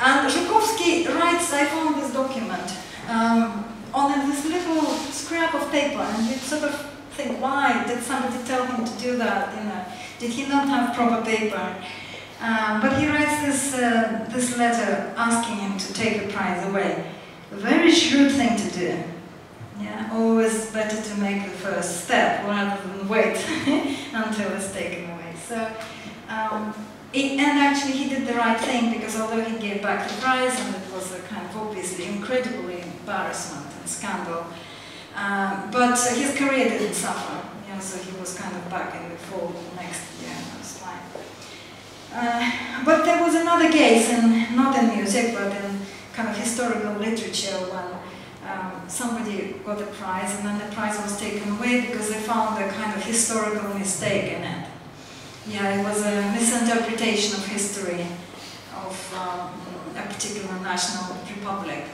And Zhukovsky writes, I found this document um, on this little scrap of paper, and you sort of think, why did somebody tell him to do that? You know, did he not have proper paper? Um, but he writes this, uh, this letter asking him to take the prize away. A very shrewd thing to do. Yeah, always better to make the first step rather than wait until it's taken away. So, um, it, and actually he did the right thing because although he gave back the prize and it was a kind of obviously incredibly embarrassment and scandal, um, but his career didn't suffer. Yeah, so he was kind of back in the fall next year. That's fine. Uh, but there was another case, in, not in music, but in kind of historical literature, when um, somebody got a prize and then the prize was taken away because they found a kind of historical mistake in it. Yeah, it was a misinterpretation of history of um, a particular national republic.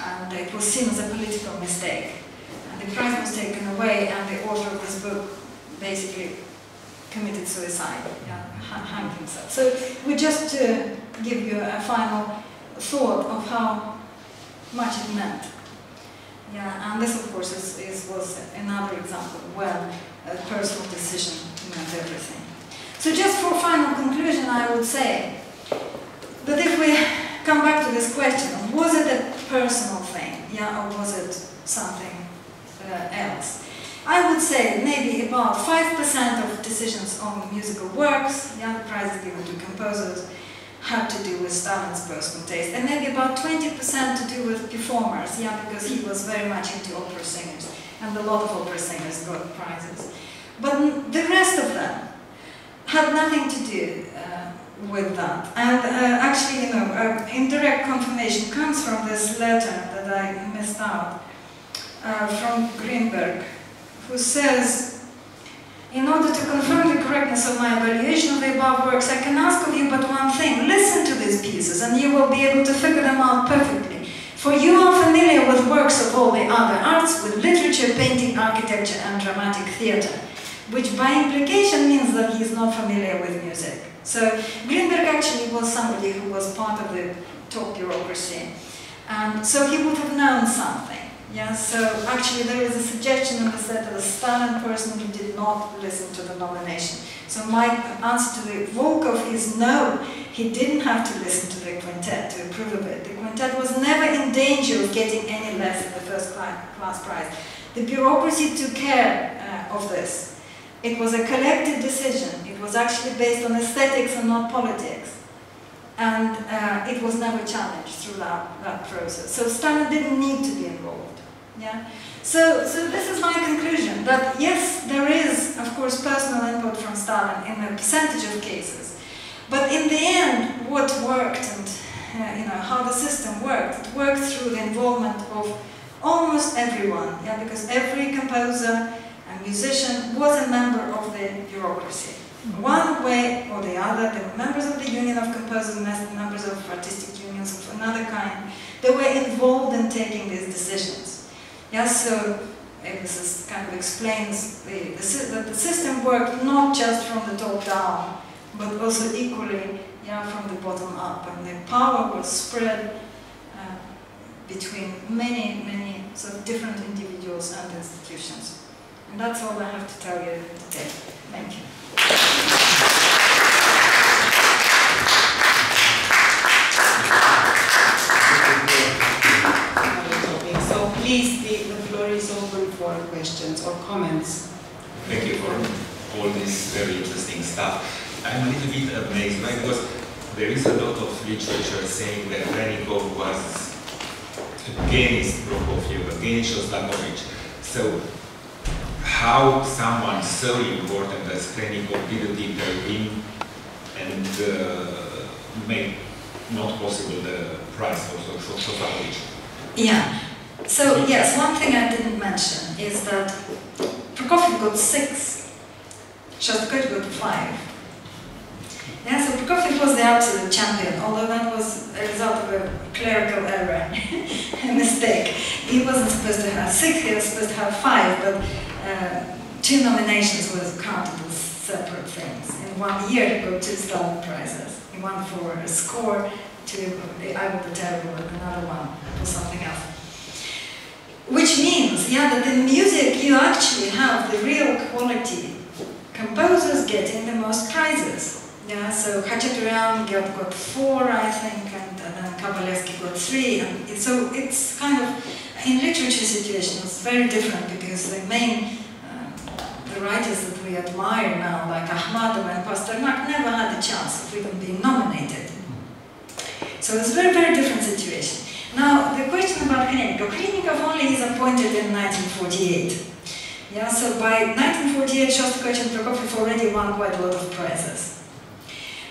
And it was seen as a political mistake. And the prize was taken away and the author of this book basically committed suicide, yeah, hanged himself. So we just to give you a final thought of how much it meant. Yeah, and this of course is, is, was another example where a personal decision meant everything. So just for final conclusion, I would say that if we come back to this question, was it a personal thing, yeah, or was it something uh, else? I would say maybe about 5% of decisions on musical works, yeah, the prizes given to composers, had to do with Stalin's personal taste, and maybe about 20% to do with performers, yeah, because he was very much into opera singers, and a lot of opera singers got prizes. But the rest of them had nothing to do uh, with that. And uh, actually, you know, uh, indirect confirmation comes from this letter that I missed out, uh, from Grinberg, who says, in order to confirm the correctness of my evaluation of the above works, I can ask of you but one thing. Listen to these pieces and you will be able to figure them out perfectly. For you are familiar with works of all the other arts, with literature, painting, architecture and dramatic theatre, which by implication means that he is not familiar with music. So Grinberg actually was somebody who was part of the top bureaucracy. And so he would have known something. Yeah, so actually there is a suggestion in the set that a Stalin person who did not listen to the nomination. So my answer to the Volkov is no, he didn't have to listen to the quintet to approve of it. The quintet was never in danger of getting any less than the first class prize. The bureaucracy took care uh, of this. It was a collective decision. It was actually based on aesthetics and not politics. And uh, it was never challenged throughout that process. So Stalin didn't need to be involved. Yeah. So, so this is my conclusion, that yes, there is, of course, personal input from Stalin in a percentage of cases. But in the end, what worked and uh, you know, how the system worked, it worked through the involvement of Almost everyone, yeah, because every composer musician was a member of the bureaucracy. One way or the other, they were members of the Union of Composers, members of artistic unions of another kind. They were involved in taking these decisions. Yeah, so this is kind of explains the, that the system worked not just from the top down, but also equally yeah, from the bottom up, and the power was spread uh, between many, many sort of different individuals and institutions. And that's all I have to tell you today. Thank you. So please, the, the floor is open for questions or comments. Thank you for all this very interesting stuff. I'm a little bit amazed right? because there is a lot of literature saying that Khrennikov was against Prokofiev, against Shostakovich. So how someone so important as Khrennikov didn't intervene and uh, make not possible the price of Shostakovich? Yeah. So yes, one thing I didn't mention is that Prokofiev got six, Shostakovich got five. Yeah, so Prokofiev was the absolute champion, although that was a result of a clerical error, a mistake. He wasn't supposed to have six, he was supposed to have five, but uh, two nominations was counted as separate things. In one year, he got two Stalin prizes. One for a score to the Ivan the Terrible, and another one for something else. Which means, yeah, that in music you actually have the real quality composers getting the most prizes. Yeah, so Khachaturian got, got four, I think, and, and then Kabalevsky got three. And so it's kind of, in literature situation, it's very different because the main, uh, the writers that we admire now, like Akhmatov and Pasternak, never had a chance of even being nominated. So it's a very, very different situation. Now, the question about Khrennikov. Khrennikov only is appointed in 1948. Yeah, so by 1948, Shostakovich and Prokofiev already won quite a lot of prizes.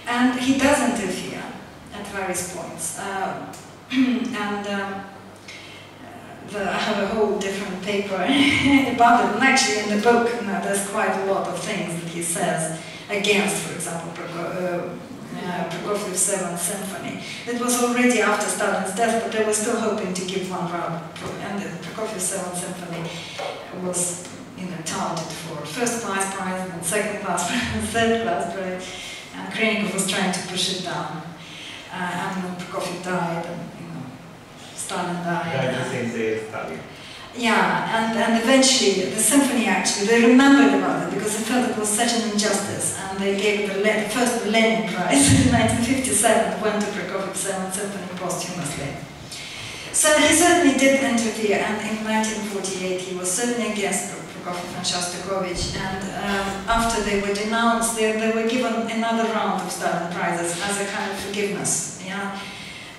And he does interfere at various points. Uh, and um, the, I have a whole different paper about it. And actually in the book, know, there's quite a lot of things that he says against, for example, uh, uh, Prokofiev's Seventh Symphony. It was already after Stalin's death, but they were still hoping to give one round. And the Prokofiev's Seventh Symphony was, you know, touted for first class prize and second class prize and third class prize. And Khrennikov was trying to push it down. Uh, and Prokofiev died, and you know, Stalin died. Died the same day as Stalin. Yeah, and, and eventually the symphony actually, they remembered about it because they felt it was such an injustice and they gave the, the first Lenin Prize in 1957 went to Prokofiev's Seventh Symphony posthumously. So he certainly did interfere and in 1948 he was certainly against Prokofiev and Shostakovich and um, after they were denounced they, they were given another round of Stalin Prizes as a kind of forgiveness. Yeah?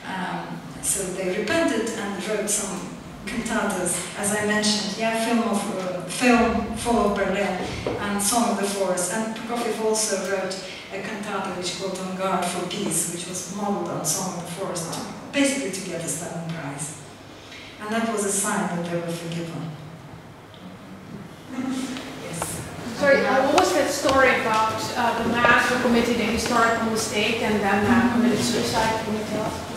Um, so they repented and wrote some cantatas, as I mentioned, yeah, film of uh, film of Berlin and Song of the Forest. And Prokofiev also wrote a cantata which called On Guard for Peace, which was modeled on Song of the Forest, basically to get the Stalin Prize. And that was a sign that they were forgiven. Yes. Sorry, what was that story about uh, the man who committed a historical mistake and then uh, committed suicide? Can you tell us?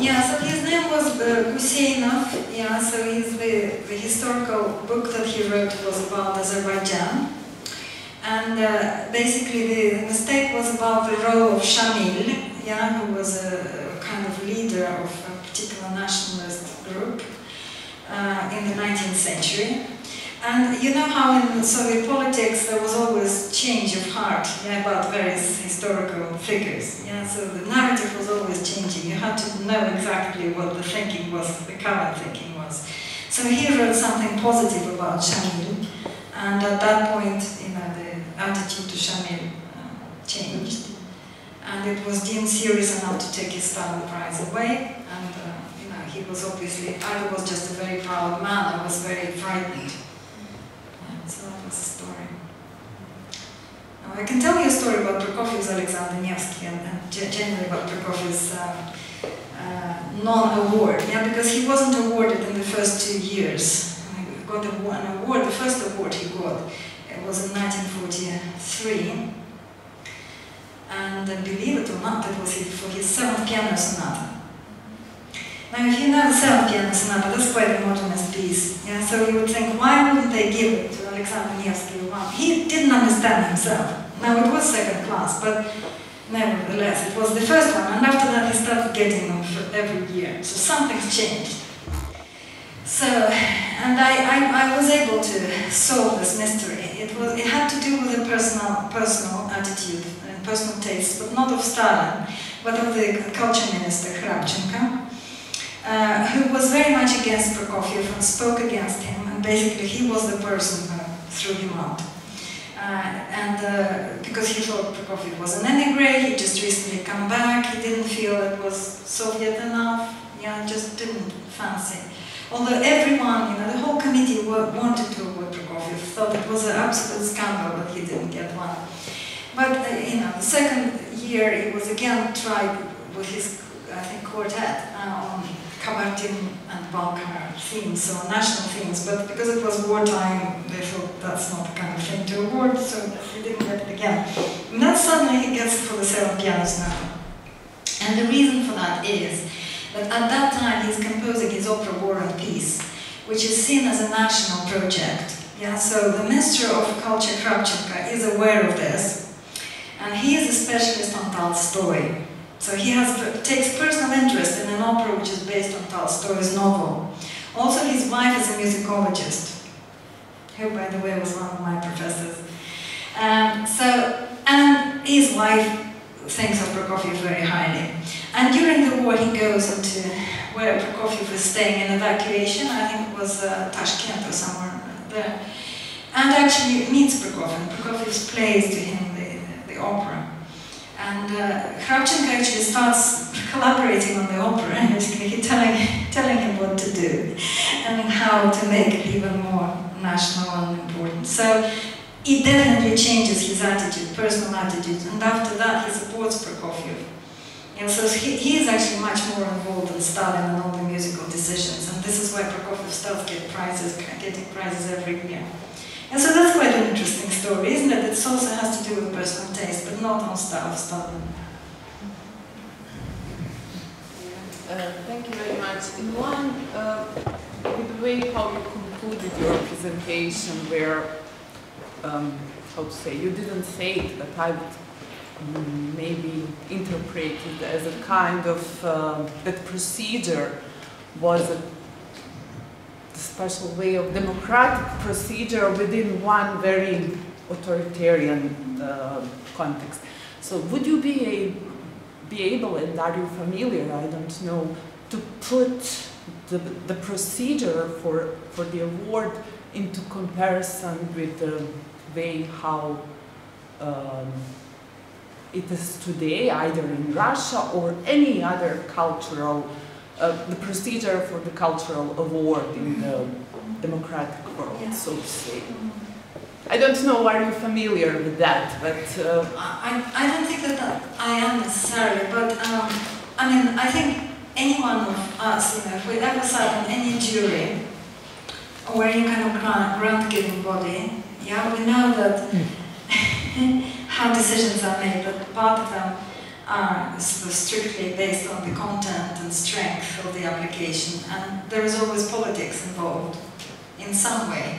Yeah, so his name was uh. Yeah, so he's the, the historical book that he wrote was about Azerbaijan. And uh, basically the mistake was about the role of Shamil, yeah, who was a, a kind of leader of a particular nationalist group uh, in the 19th century. And you know how in Soviet politics there was always change of heart yeah, about various historical figures. Yeah, so the narrative was always changing. You had to know exactly what the thinking was, the current thinking was. So he wrote something positive about Shamil, and at that point, you know, the attitude to Shamil uh, changed, and it was deemed serious enough to take his Stalin Prize away. And uh, you know, he was obviously either was just a very proud man I was very frightened. So that was the story. Now, I can tell you a story about Prokofiev's Alexander Nevsky and, and generally about Prokofiev's uh, uh, non-award, yeah, because he wasn't awarded in the first two years. He got an award, the first award he got it was in 1943, and believe it or not, it was for his seventh piano sonata. Now, if you know the seventh piano sonata, that's quite a modernist piece. Yeah, so you would think, why wouldn't they give it to Alexander Nevsky? Well, he didn't understand himself. Now, it was second class, but nevertheless, it was the first one, and after that, he started getting for every year. So something's changed. So, and I, I, I was able to solve this mystery. It was, it had to do with a personal, personal attitude and personal taste, but not of Stalin, but of the culture minister Khrapchenko, uh, who was very much against Prokofiev and spoke against him, and basically he was the person threw him out. Uh, and uh, because he thought Prokofiev was an emigre, he just recently come back, he didn't feel it was Soviet enough, yeah, just didn't fancy. Although everyone, you know, the whole committee wanted to award Prokofiev, thought it was an absolute scandal that he didn't get one. But, uh, you know, the second year he was again tried with his, I think, quartet uh, on Kabardin and Balkar themes, so national themes, but because it was wartime, they thought that's not the kind of thing to award, so he didn't get it again. And then suddenly he gets it for the seven pianos now. And the reason for that is that at that time he's composing his opera War and Peace, which is seen as a national project. Yeah, so the Minister of Culture Khrapchenko is aware of this, and he is a specialist on Tolstoy. So he has, takes personal interest in an opera which is based on Tolstoy's novel. Also, his wife is a musicologist, who, by the way, was one of my professors. Um, so, and his wife thinks of Prokofiev very highly. And during the war, he goes into where Prokofiev was staying in evacuation. I think it was uh, Tashkent or somewhere there. And actually meets Prokofiev. Prokofiev plays to him the, the opera. And uh, starts collaborating on the opera and telling, telling him what to do and how to make it even more national and important. So it definitely changes his attitude, personal attitude, and after that he supports Prokofiev. And so he, he is actually much more involved in Stalin and all the musical decisions, and this is why Prokofiev starts get prizes, getting prizes every year. And so that's quite an interesting story, isn't it? It also has to do with personal taste, but not on of Stalin. Uh, thank you very much. In one, uh, the way how you concluded your presentation, where, um, how to say, you didn't say it, but I would maybe interpret it as a kind of, uh, that procedure was a special way of democratic procedure within one very authoritarian uh, context. So would you be a be able, and are you familiar, I don't know, to put the, the procedure for, for the award into comparison with the way how um, it is today, either in Russia or any other cultural, uh, the procedure for the cultural award in the democratic world, Yeah. so to say. I don't know, are you familiar with that, but uh, I, I don't think that, that I am necessarily, but um, I mean, I think any one of us, you know, if we ever sat on any jury or any kind of grant, grant-giving body, yeah, we know that how decisions are made, but part of them are strictly based on the content and strength of the application, and there is always politics involved in some way.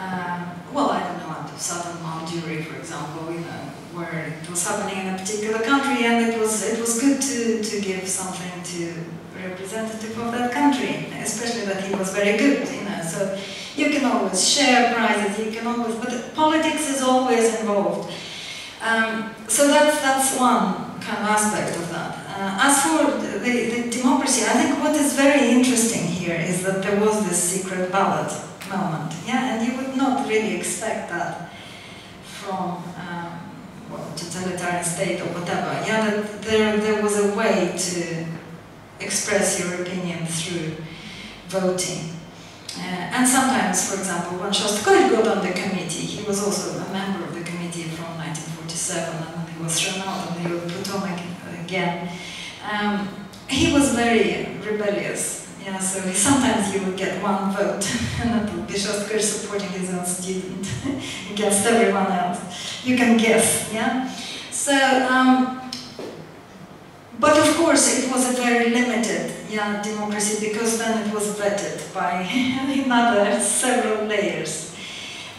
Um, well, I don't know, at the Southern jury, for example, you know, where it was happening in a particular country, and it was it was good to, to give something to representative of that country, especially that he was very good, you know. So you can always share prizes, you can always, but politics is always involved. Um, so that's that's one kind of aspect of that. Uh, as for the, the democracy, I think what is very interesting here is that there was this secret ballot moment, yeah, and you would not really expect that from um, well, totalitarian state or whatever. Yeah, that there there was a way to express your opinion through voting. Uh, and sometimes, for example, when Shostakovich got on the committee, he was also a member of the committee from 1947, and then he was thrown out of the Potomac again. Um, he was very rebellious. Yeah, so he, sometimes he would get one vote, and that would be Shostakar supporting his own student against everyone else. You can guess, yeah? So, um, but of course, it was a very limited yeah, democracy because then it was vetted by another several layers.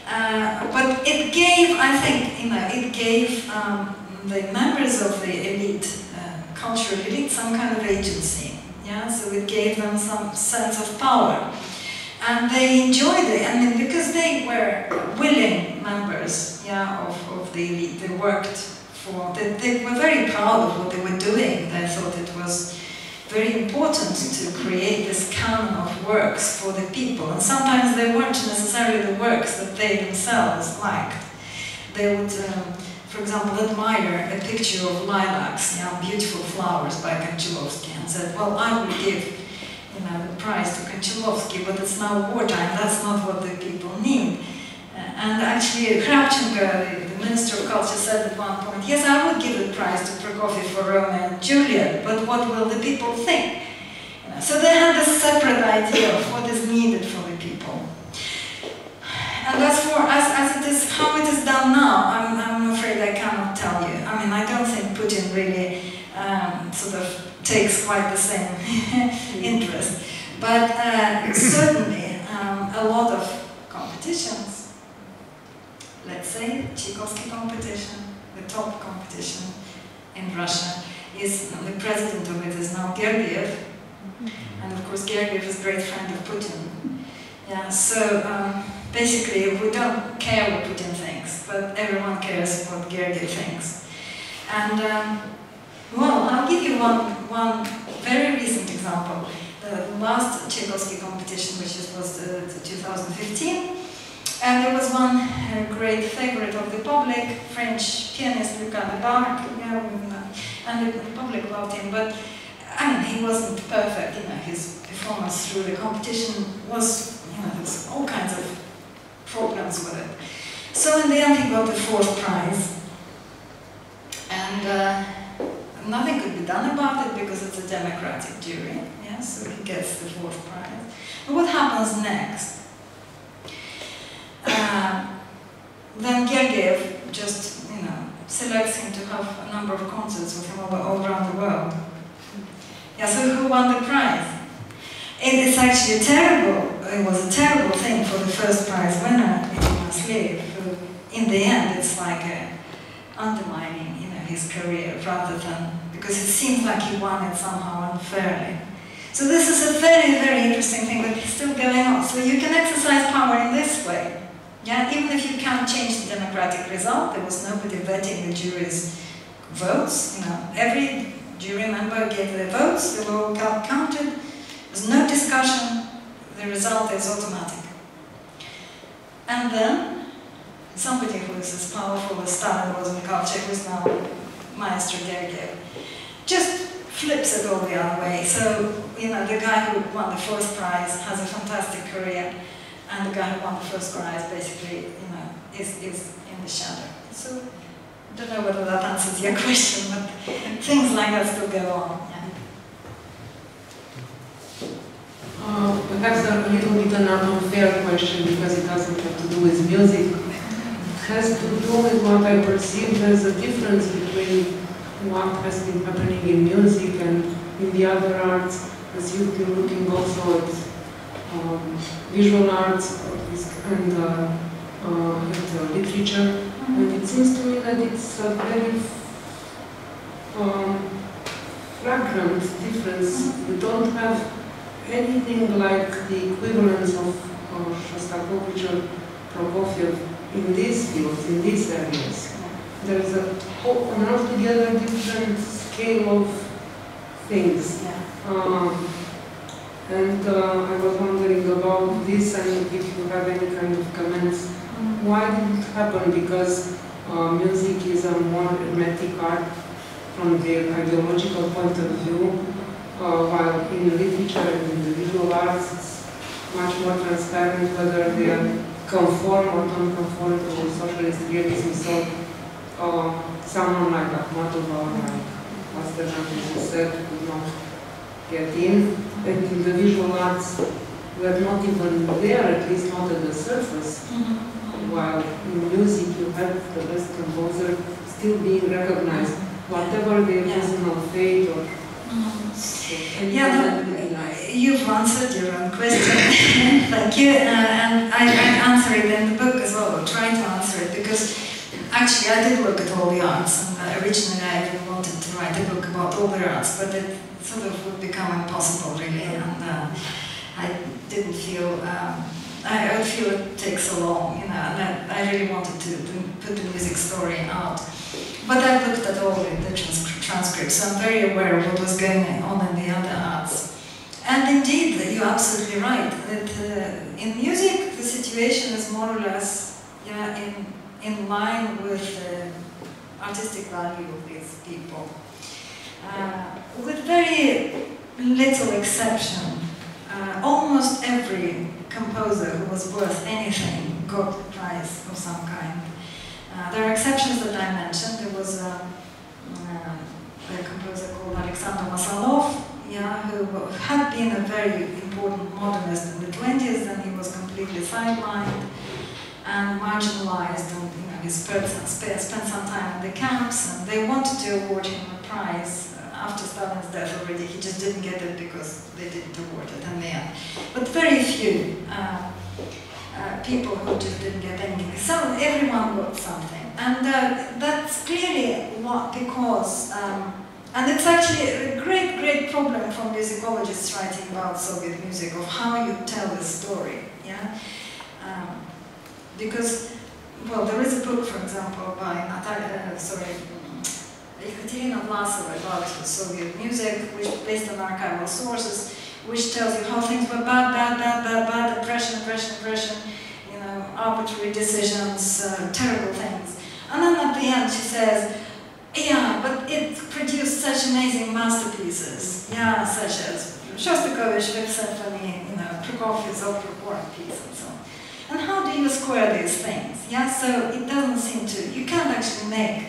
Uh, but it gave, I think, you know, it gave um, the members of the elite, uh, cultural elite, some kind of agency. Yeah, so it gave them some sense of power, and they enjoyed it. I mean, because they were willing members, yeah, of, of the elite. They worked for. They, they were very proud of what they were doing. They thought it was very important to create this canon of works for the people. And sometimes they weren't necessarily the works that they themselves liked. They would, um, for example, admire a picture of lilacs, you know, beautiful flowers by Konchalovsky, and said, well, I will give you know, the prize to Konchalovsky, but it's now wartime, that's not what the people need. Uh, and actually, Khrapchenko, the Minister of Culture, said at one point, yes, I would give the prize to Prokofiev for Romeo and Juliet, but what will the people think? You know, so they had a separate idea of what is needed for. And as for as, as it is how it is done now, I'm, I'm afraid I cannot tell you. I mean, I don't think Putin really um, sort of takes quite the same interest. But uh, certainly um, a lot of competitions, let's say Tchaikovsky competition, the top competition in Russia, is the president of it is now Gergiev, and of course Gergiev is a great friend of Putin. Yeah, so um, basically we don't care what Putin thinks, but everyone cares what Gergiev thinks. And um, well, I'll give you one, one very recent example. The last Tchaikovsky competition, which was uh, 2015, and there was one uh, great favorite of the public, French pianist Lucas Debargue, yeah, and the public loved him, but I mean, he wasn't perfect, you know, his performance through the competition was, you know, there was all kinds of problems with it. So in the end he got the fourth prize, and uh, nothing could be done about it because it's a democratic jury, yeah, so he gets the fourth prize. And what happens next? Uh, then Gergiev just, you know, selects him to have a number of concerts with him all around the world. Yeah, so who won the prize? It is actually terrible, it was a terrible thing for the first prize winner, Masleev, who in the end it's like a undermining, you know, his career rather than, because it seems like he won it somehow unfairly. So this is a very, very interesting thing that is still going on. So you can exercise power in this way. Yeah, even if you can't change the democratic result, there was nobody vetting the jury's votes. You know, every jury member gave their votes, they were all counted. There's no discussion. The result is automatic. And then somebody who is as powerful as Stalin was in culture, who is now Maestro Gergiev, just flips it all the other way. So, you know, the guy who won the first prize has a fantastic career, and the guy who won the first prize basically, you know, is, is in the shadow. So, I don't know whether that answers your question, but things like that still go on. Yeah. Uh, perhaps a little bit an unfair question because it doesn't have to do with music. It has to do with what I perceive as a difference between what has been happening in music and in the other arts, as you've been looking also at um, visual arts and uh, uh, at literature. And it seems to me that it's a very um, flagrant difference. We don't have anything like the equivalence of uh, Shostakovich or Prokofiev in these fields, in these areas. There is a whole, an altogether different scale of things. Um, and uh, I was wondering about this and if you have any kind of comments. Why did it happen? Because uh, music is a more hermetic art from the ideological point of view, uh, while in literature and in the visual arts it's much more transparent whether they are conform or don't conform to socialist realism. So uh, someone like Akhmatova or like Pasternak, said, would not get in, and in the visual arts were not even there, at least not at the surface. While in music you have the best composer still being recognized, whatever their Yeah. personal fate or Yeah. You've answered your own question. Thank you. Uh, and I, I answer it in the book as well, or try to answer it, because actually I did look at all the arts, and originally I even wanted to write a book about all the arts, but it sort of would become impossible really, and uh, I didn't feel, um, I, I feel it takes so long, you know, and I, I really wanted to, to put the music story out. But I looked at all the, trans- transcripts, so I'm very aware of what was going on in the other arts. And indeed, you're absolutely right, that uh, in music the situation is more or less yeah, in, in line with the artistic value of these people. Uh, with very little exception, uh, almost every composer who was worth anything got a prize of some kind. Uh, there are exceptions that I mentioned. There was a, uh, a composer called Alexander Mosolov, yeah, who had been a very important modernist in the 20s, and he was completely sidelined and marginalized, and you know, he spent, spent, some time in the camps, and they wanted to award him a prize after Stalin's death already. He just didn't get it because they didn't award it in the end. But very few. Uh, uh, people who just didn't get anything. So everyone got something, and uh, that's clearly what because, um, and it's actually a great, great problem for musicologists writing about Soviet music of how you tell the story. Yeah, um, because well, there is a book, for example, by Natalia, uh, sorry. Ekaterina Vlasova about Soviet music, which based on archival sources, which tells you how things were bad, bad, bad, bad, bad, oppression, oppression, oppression, you know, arbitrary decisions, uh, terrible things. And then at the end she says, yeah, but it produced such amazing masterpieces, yeah, such as Shostakovich, Fifth Symphony, you know, Prokofiev's opera war piece and so on. And how do you square these things? Yeah, so it doesn't seem to, you can't actually make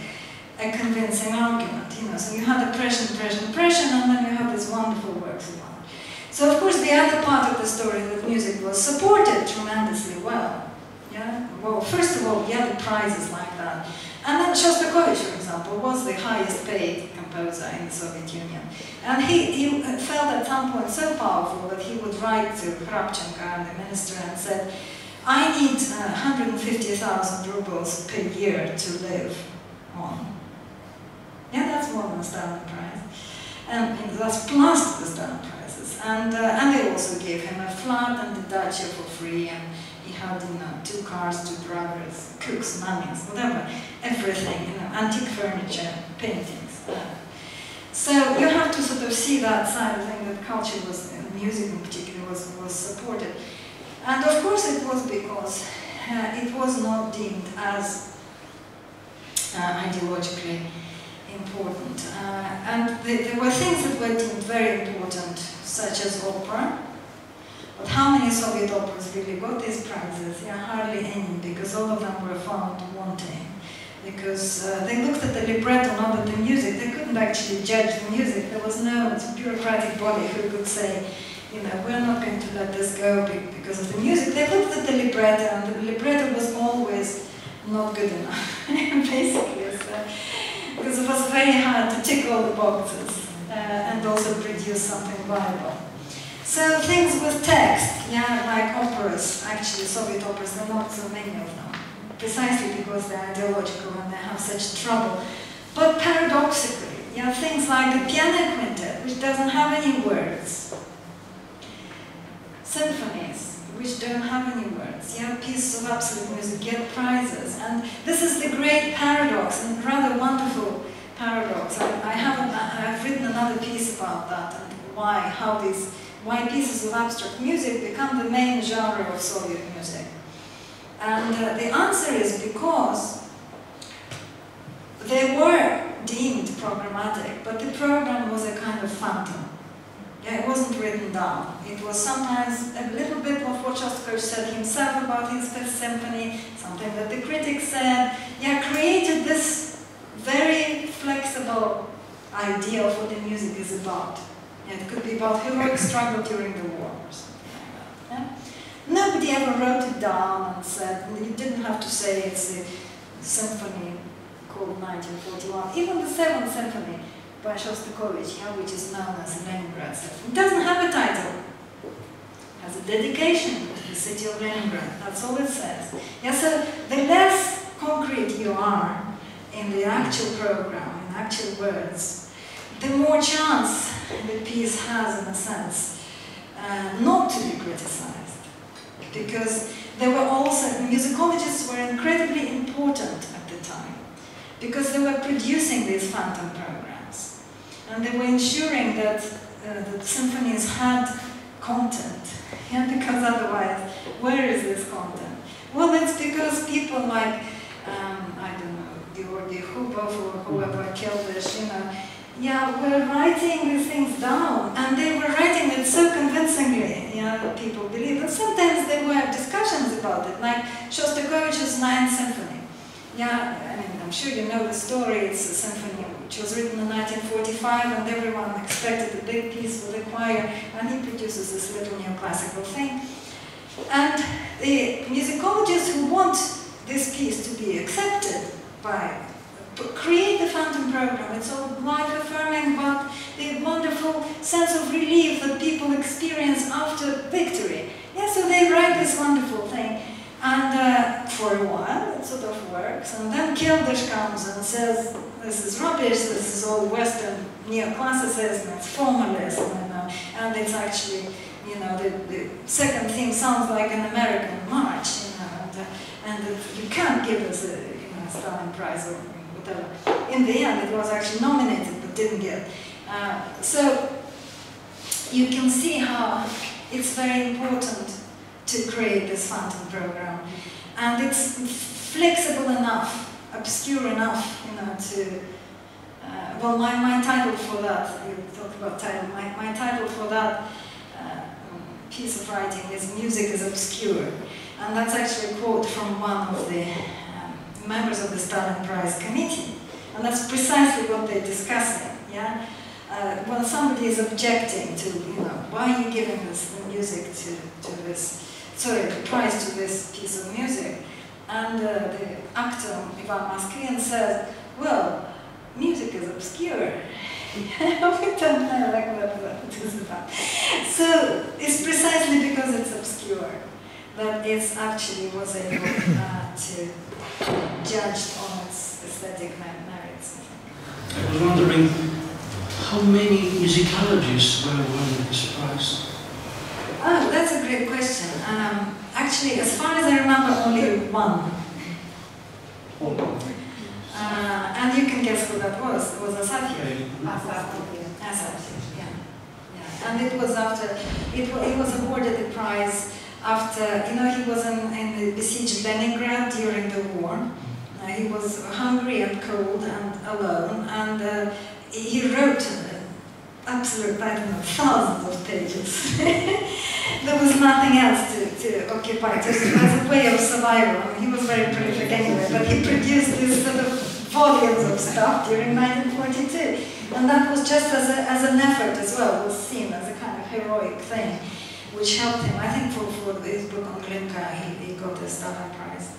a convincing argument, you know, so you had oppression, oppression, oppression, and then you have these wonderful works of art. So of course the other part of the story with music was supported tremendously well. Yeah. Well, first of all, had the prizes like that, and then Shostakovich, for example, was the highest paid composer in the Soviet Union, and he, he felt at some point so powerful that he would write to Khrapchenko, the minister, and said, "I need uh, 150,000 rubles per year to live on." Yeah, that's more than a Stalin Prize, and that's plus the Stalin Prizes. And, uh, and they also gave him a flat and the dacha for free, and he had, you know, two cars, two drivers, cooks, nannies, whatever, everything, you know, antique furniture, paintings. So you have to sort of see that side of thing that culture was, uh, music in particular, was, was supported. And of course it was because uh, it was not deemed as uh, ideologically important. Uh, and the, there were things that were deemed very important, such as opera. But how many Soviet operas really got these prizes? Yeah, hardly any, because all of them were found wanting. Because uh, they looked at the libretto, not at the music. They couldn't actually judge the music. There was no bureaucratic body who could say, you know, we're not going to let this go because of the music. They looked at the libretto, and the libretto was always not good enough, basically. So, because it was very hard to tick all the boxes uh, and also produce something viable. So things with text, yeah, like operas, actually Soviet operas, there are not so many of them, precisely because they're ideological and they have such trouble. But paradoxically, yeah, things like the piano quintet, which doesn't have any words, symphonies, which don't have any words, yeah, pieces of absolute music get prizes. And this is the great paradox, and rather wonderful paradox. I, I haven't, I've written another piece about that and why, how these, why pieces of abstract music become the main genre of Soviet music. And uh, the answer is because they were deemed programmatic, but the program was a kind of phantom. Yeah, it wasn't written down. It was sometimes a little bit of what Shostakovich said himself about his Fifth Symphony, something that the critics said. Yeah, created this very flexible idea of what the music is about. Yeah, it could be about heroic struggle during the war? Nobody ever wrote it down and said, you didn't have to say it's a symphony called 1941. Even the Seventh Symphony by Shostakovich, yeah, which is known as Leningrad Symphony, doesn't have a title. It has a dedication to the city of Leningrad. That's all it says. Yeah, so the less concrete you are in the actual program, in actual words, the more chance the piece has, in a sense, uh, not to be criticized. Because there were also, musicologists were incredibly important at the time, because they were producing these phantom programs. And they were ensuring that uh, the symphonies had content. Yeah, because otherwise, where is this content? Well, it's because people like, um, I don't know, Georgy Khubov or whoever you know, yeah, were writing these things down, and they were writing it so convincingly, you know, people believe. And sometimes there were discussions about it, like Shostakovich's Ninth Symphony. Yeah, I mean, I'm sure you know the story. It's a symphony which was written in 1945, and everyone expected a big piece for the choir, and he produces this little neoclassical thing. And the musicologists who want this piece to be accepted by create the phantom program. It's all life affirming but the wonderful sense of relief that people experience after victory. Yeah, so they write this wonderful thing. And uh, for a while, it sort of works. And then Keldysh comes and says, this is rubbish, this is all Western neoclassicism, it's formalism, know, and it's actually, you know, the, the second theme sounds like an American march, you know, and, uh, and you can't give us a you know, Stalin Prize or whatever. In the end, it was actually nominated but didn't get. Uh, so you can see how it's very important to create this phantom program. And it's flexible enough, obscure enough, you know, to, uh, well, my, my title for that, you talk about title, my, my title for that uh, piece of writing is Music is Obscure. And that's actually a quote from one of the um, members of the Stalin Prize Committee. And that's precisely what they're discussing, yeah? Uh, when somebody is objecting to, you know, why are you giving this music to, to this sorry, prize to this piece of music. And uh, the actor, Ivan Moskvin, says, well, music is obscure. we don't know like what, about. So it's precisely because it's obscure that it actually was able uh, to judge on its aesthetic merits. I was wondering how many musicologists were awarded this prize? Oh, that's a great question. Um, actually, as far as I remember, only one. Uh, and you can guess who that was. It was Asafiev. Asafiev, yeah. yeah. And it was after, it, it was awarded the prize after, you know, he was in, in the besieged Leningrad during the war. Uh, he was hungry and cold and alone, and uh, he wrote absolute, I don't thousands of pages. there was nothing else to, to occupy, just as a way of survival. He was very prolific anyway, but he produced these sort of volumes of stuff during 1942. And that was just as, a, as an effort as well, was seen as a kind of heroic thing, which helped him. I think for, for his book on Glinka, he, he got the Stalin Prize.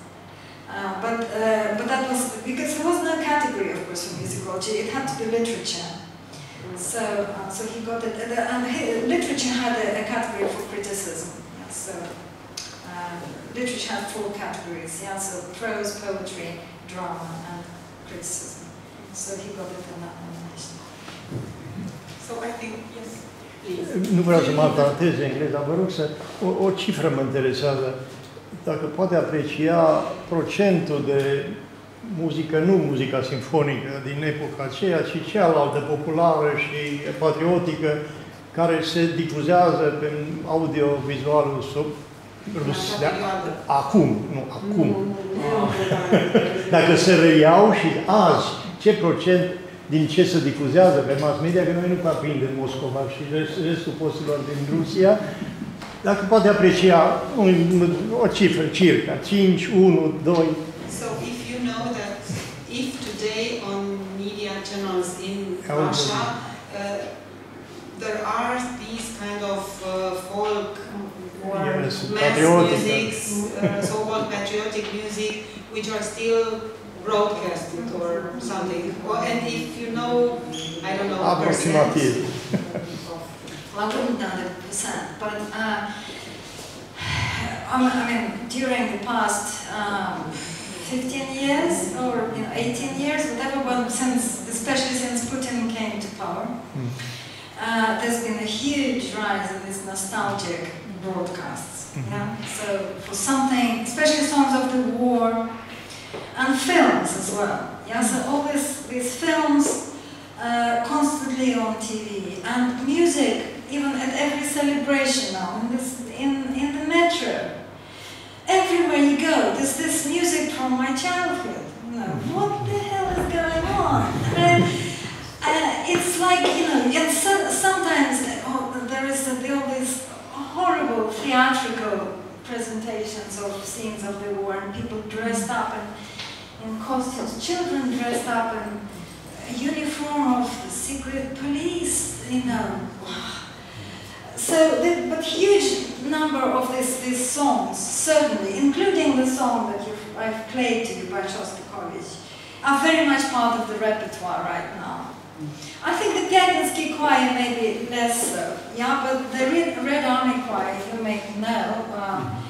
Uh, but, uh, but that was, because there was no category, of course, for musicology, it had to be literature. So, uh, so he got it, and he, literature had a, a, category for criticism. Yeah, so, uh, literature had four categories. Yeah, so prose, poetry, drama, and criticism. So he got it in that nomination. So I think yes. Nu vreau să mă adatez engleza, vă rog să, o, o cifră mă interesează. Dacă poate aprecia procentul de muzică, nu muzica simfonică din epoca aceea, ci cealaltă populară și patriotică, care se difuzează pe audiovizualul sub rus. De acum, nu, acum. Dacă se reiau și azi, ce procent din ce se difuzează pe mass media, că noi nu aprindem Moscova și restul postilor din Rusia, dacă poate aprecia un, o cifră, circa, 5, 1, 2, Russia, uh, there are these kind of uh, folk or Yes, mass patriotic. music, uh, so-called patriotic music, which are still broadcasted or something. Or, and if you know, I don't know, Approximativ. Well, I wouldn't know the percent, but uh, I mean- I mean, during the past um, 15 years or you know, 18 years, whatever, well, since, especially since Putin came to power, uh, there's been a huge rise in these nostalgic broadcasts. Yeah? So for something, especially songs of the war and films as well. Yeah, so all these, these films uh, constantly on TV and music, even at every celebration now, in, this, in, in the metro. Everywhere you go, there's this music from my childhood. You know, what the hell is going on? Mean, uh, it's like, you know, and so, sometimes uh, there is uh, all these horrible theatrical presentations of scenes of the war and people dressed up in, in costumes, children dressed up in a uniform of the secret police, you know. So, the, but huge number of these, these songs, certainly, including the song that you've, I've played to you by Shostakovich, are very much part of the repertoire right now. I think the Pyatnitsky choir may be less so, yeah, but the Red, Red Army choir, you may know, um,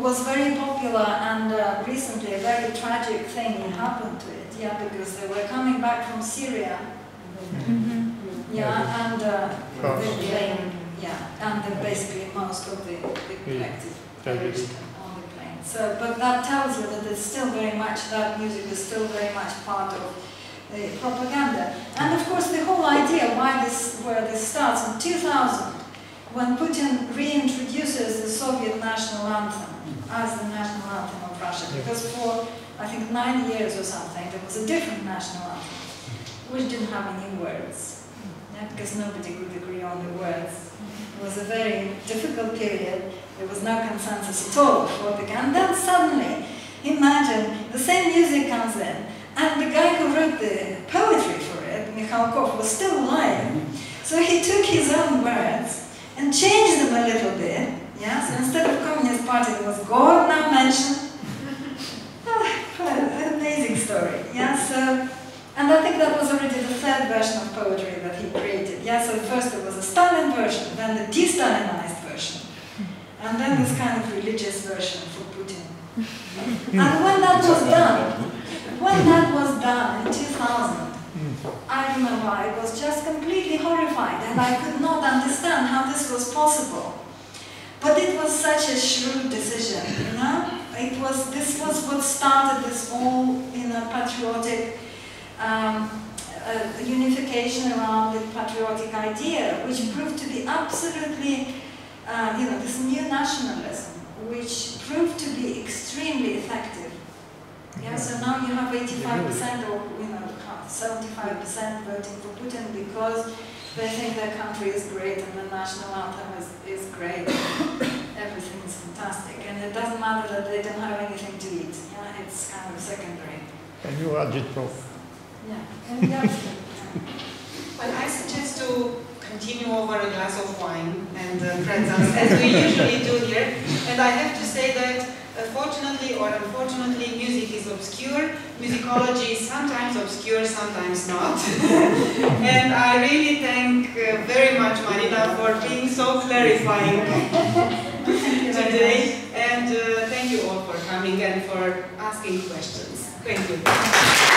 was very popular and uh, recently a very tragic thing happened to it, yeah, because they were coming back from Syria, yeah, and uh, they playing, yeah, and basically most of the, the collective perished on the plane. So, but that tells you that it's still very much, that music is still very much part of the propaganda. And of course, the whole idea why this, where this starts in 2000, when Putin reintroduces the Soviet national anthem as the national anthem of Russia. Because for, I think, nine years or something, there was a different national anthem, which didn't have any words. Yeah, because nobody could agree on the words. It was a very difficult period. There was no consensus at all for the and then suddenly, imagine the same music comes in, and the guy who wrote the poetry for it, Mikhalkov, was still alive. So he took his own words and changed them a little bit. Yeah, so instead of Communist Party, it was God now mentioned. Amazing story. Yeah, so and I think that was already the third version of poetry that he created. Yeah, so first there was a Stalin version, then the de-Stalinized version, and then this kind of religious version for Putin. Hmm. And when that was done, when that was done in 2000, I remember I was just completely horrified and I could not understand how this was possible. But it was such a shrewd decision, you know? It was, this was what started this whole, you know, patriotic um, uh, unification around the patriotic idea, which proved to be absolutely, uh, you know, this new nationalism, which proved to be extremely effective. Yeah, so now you have 85% or, you know, 75% voting for Putin because they think their country is great and the national anthem is, is great. Everything is fantastic. And it doesn't matter that they don't have anything to eat. Yeah, it's kind of secondary. And you agitprop. Yeah. Well, I suggest to continue over a glass of wine and uh, pretzels, as we usually do here. And I have to say that, uh, fortunately or unfortunately, music is obscure. Musicology is sometimes obscure, sometimes not. and I really thank uh, very much Marina for being so clarifying today. And uh, thank you all for coming and for asking questions. Thank you.